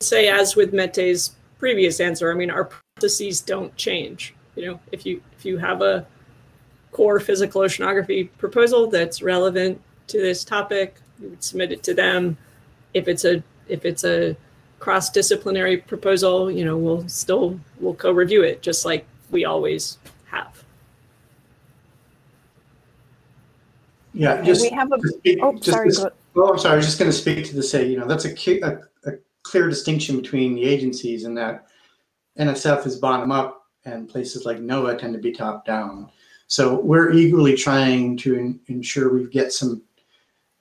Say, as with Mete's previous answer, I mean, our processes don't change. You know, if you if you have a core physical oceanography proposal that's relevant to this topic, you would submit it to them. If it's a if it's a cross-disciplinary proposal, you know, we'll still we'll co-review it just like we always have. Yeah, just. we have a- to speak- oh, just sorry, to- Oh, I'm sorry, I was just going to speak to the say, you know, that's a, ki- a, a clear distinction between the agencies in that NSF is bottom up and places like NOAA tend to be top down. So we're eagerly trying to en- ensure we get some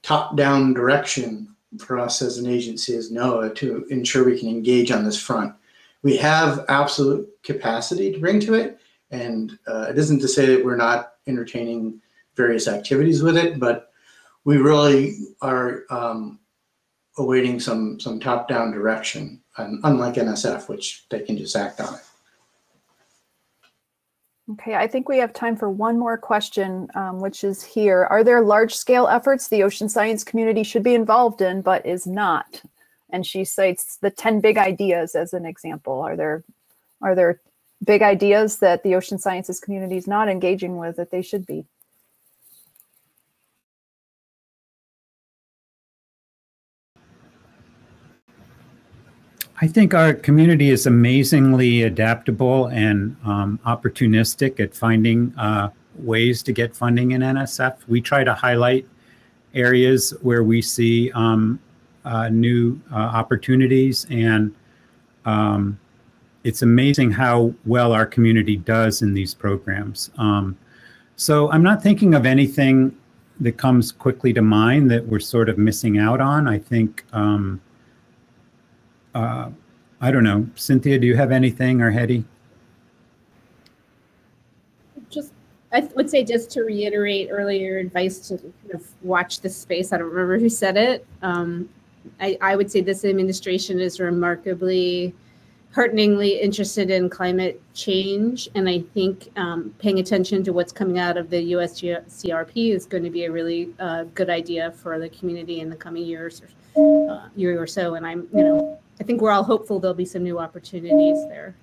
top down direction for us as an agency as NOAA to ensure we can engage on this front. We have absolute capacity to bring to it, and uh, it isn't to say that we're not entertaining various activities with it, but we really are um, awaiting some some top down direction, un- unlike NSF, which they can just act on it. Okay, I think we have time for one more question, um, which is here. Are there large scale efforts the ocean science community should be involved in, but is not? And she cites the 10 big ideas as an example. Are there are there big ideas that the ocean sciences community is not engaging with that they should be? I think our community is amazingly adaptable and um, opportunistic at finding uh, ways to get funding in NSF. We try to highlight areas where we see um, uh, new uh, opportunities, and um, it's amazing how well our community does in these programs. Um, so I'm not thinking of anything that comes quickly to mind that we're sort of missing out on. I think. Uh, I don't know. Cynthia, do you have anything or Hetty? Just, I would say just to reiterate earlier advice to kind of watch this space. I don't remember who said it. Um, I, I would say this administration is remarkably, hearteningly interested in climate change. And I think um, paying attention to what's coming out of the USCRP is going to be a really uh, good idea for the community in the coming years or uh, year or so. And I'm, you know, I think we're all hopeful there'll be some new opportunities there.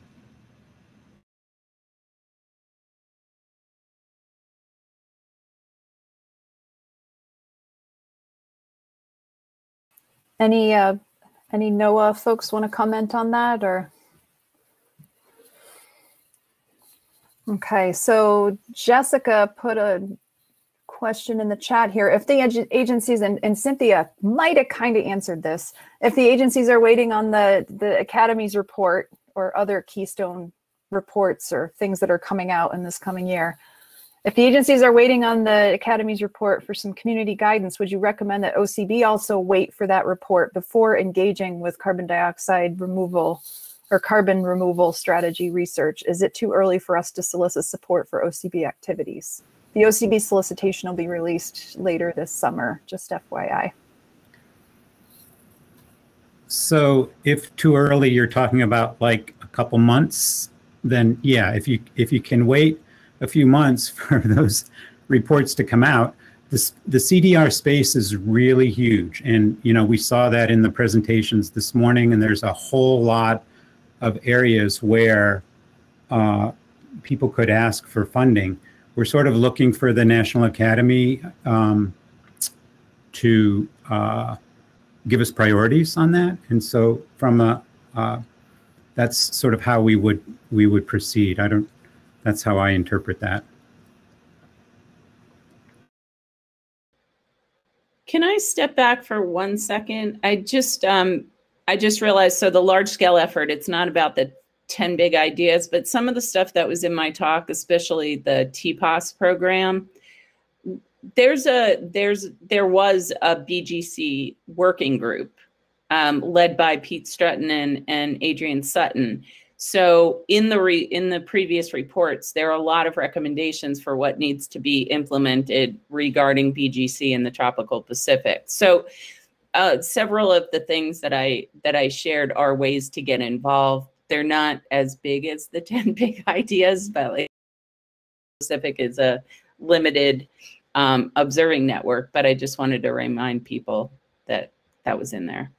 Any uh, any NOAA folks want to comment on that or? Okay, so Jessica put a question in the chat here. If the ag- agencies and, and Cynthia might have kind of answered this, if the agencies are waiting on the the Academy's report or other Keystone reports or things that are coming out in this coming year, if the agencies are waiting on the Academy's report for some community guidance, would you recommend that OCB also wait for that report before engaging with carbon dioxide removal or carbon removal strategy research? Is it too early for us to solicit support for OCB activities? The OCB solicitation will be released later this summer, just FYI. So if too early, you're talking about like a couple months, then yeah, if you if you can wait a few months *laughs* for those reports to come out, this, the CDR space is really huge. And, you know, we saw that in the presentations this morning, and there's a whole lot of areas where uh, people could ask for funding. We're sort of looking for the National Academy um, to uh, give us priorities on that. And so from a, uh, that's sort of how we would we would proceed. I don't that's how I interpret that. Can I step back for one second? I just, um, I just realized so the large scale effort, it's not about the 10 big ideas, but some of the stuff that was in my talk, especially the TPOS program, there's a there's there was a BGC working group um, led by Pete Strutton and, and Adrienne Sutton. So in the re, in the previous reports, there are a lot of recommendations for what needs to be implemented regarding BGC in the tropical Pacific. So uh, several of the things that I that I shared are ways to get involved. They're not as big as the *laughs* 10 big ideas, but like Pacific is a limited um, observing network. But I just wanted to remind people that that was in there.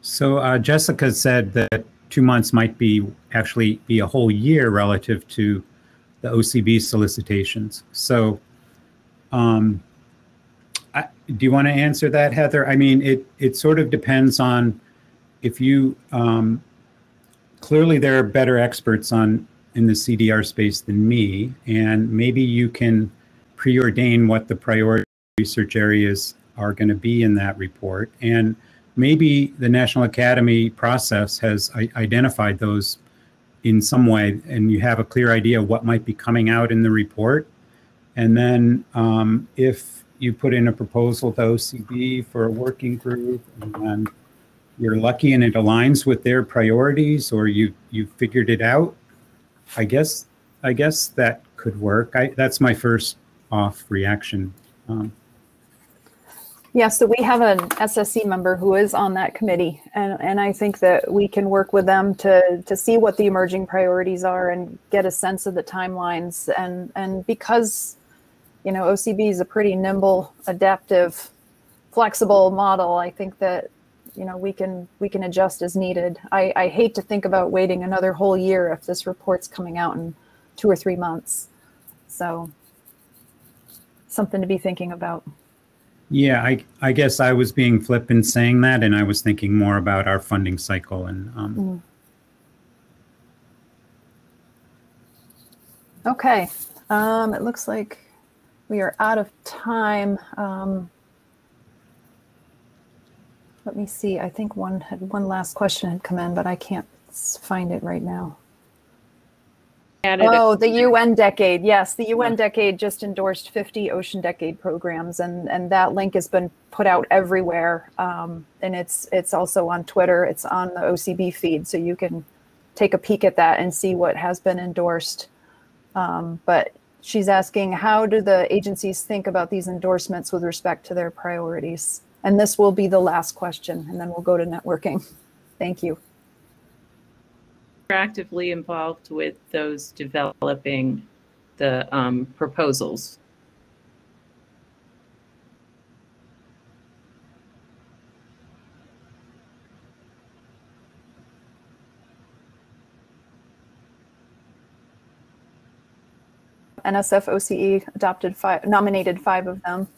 So uh, Jessica said that two months might be actually be a whole year relative to the OCB solicitations. So um, I, do you want to answer that, Heather? I mean, it, it sort of depends on if you, um, clearly there are better experts on in the CDR space than me, and maybe you can preordain what the priority research areas are going to be in that report. And maybe the National Academy process has identified those in some way, and you have a clear idea what might be coming out in the report. And then um, if you put in a proposal to OCB for a working group, and you're lucky and it aligns with their priorities, or you you figured it out, I guess I guess that could work. I, that's my first off reaction. Um, yeah, so we have an SSC member who is on that committee, and, and I think that we can work with them to to see what the emerging priorities are and get a sense of the timelines. And and because, you know, OCB is a pretty nimble, adaptive, flexible model, I think that you know we can we can adjust as needed. I, I hate to think about waiting another whole year if this report's coming out in two or three months. So something to be thinking about. Yeah, I, I guess I was being flippant saying that, and I was thinking more about our funding cycle and. Um, mm. Okay, um, it looks like we are out of time. Um, let me see. I think one had one last question had come in, but I can't find it right now oh, the UN Decade. Yes, the UN Decade just endorsed 50 Ocean Decade programs, and and that link has been put out everywhere. Um, and it's it's also on Twitter. It's on the OCB feed, so you can take a peek at that and see what has been endorsed. Um, but she's asking, how do the agencies think about these endorsements with respect to their priorities? And this will be the last question, and then we'll go to networking. Thank you actively involved with those developing the um, proposals. NSF OCE adopted five, nominated five of them.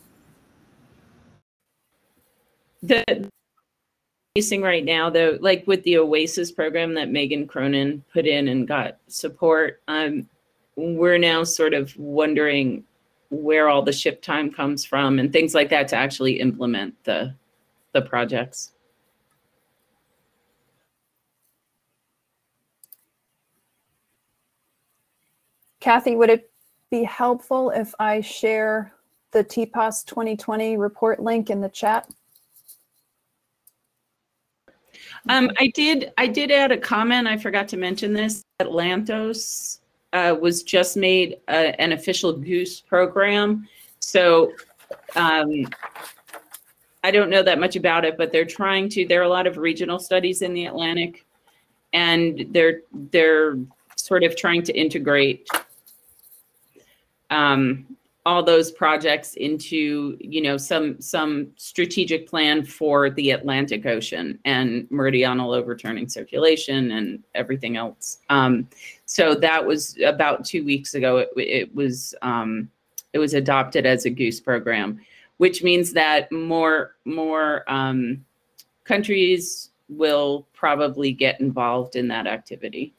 The right now though like with the oasis program that Meghan Cronin put in and got support um, we're now sort of wondering where all the ship time comes from and things like that to actually implement the the projects. Kathy would it be helpful if i share the TPOS 2020 report link in the chat um, I did. I did add a comment. I forgot to mention this. AtlantOS uh, was just made uh, an official GOOS program, so um, I don't know that much about it. But they're trying to. There are a lot of regional studies in the Atlantic, and they're they're sort of trying to integrate um, all those projects into you know some some strategic plan for the Atlantic Ocean and meridional overturning circulation and everything else. Um, so that was about two weeks ago. It, it was um, it was adopted as a GOOS program, which means that more more um, countries, will probably get involved in that activity.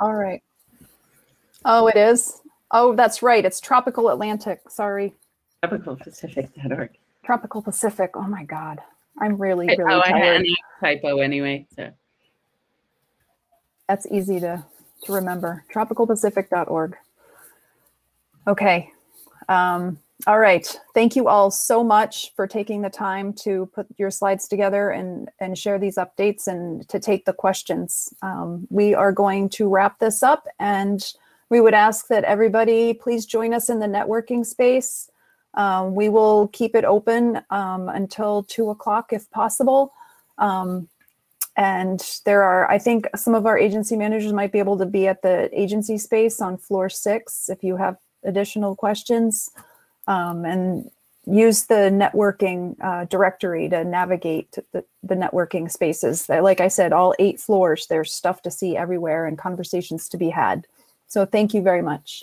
All right. Oh, it is? Oh, that's right. It's Tropical Atlantic. Sorry. Tropicalpacific.org. Tropical Pacific. Oh my God. I'm really, Oh, really I had tired. a typo anyway. So That's easy to, to remember. Tropicalpacific.org. Okay. Um, all right. Thank you all so much for taking the time to put your slides together and, and share these updates and to take the questions. Um, we are going to wrap this up and we would ask that everybody please join us in the networking space. Um, we will keep it open um, until two o'clock if possible. Um, and there are, I think some of our agency managers might be able to be at the agency space on floor six if you have additional questions. Um, and use the networking uh, directory to navigate the, the networking spaces. Like I said, all eight floors, there's stuff to see everywhere and conversations to be had. So thank you very much.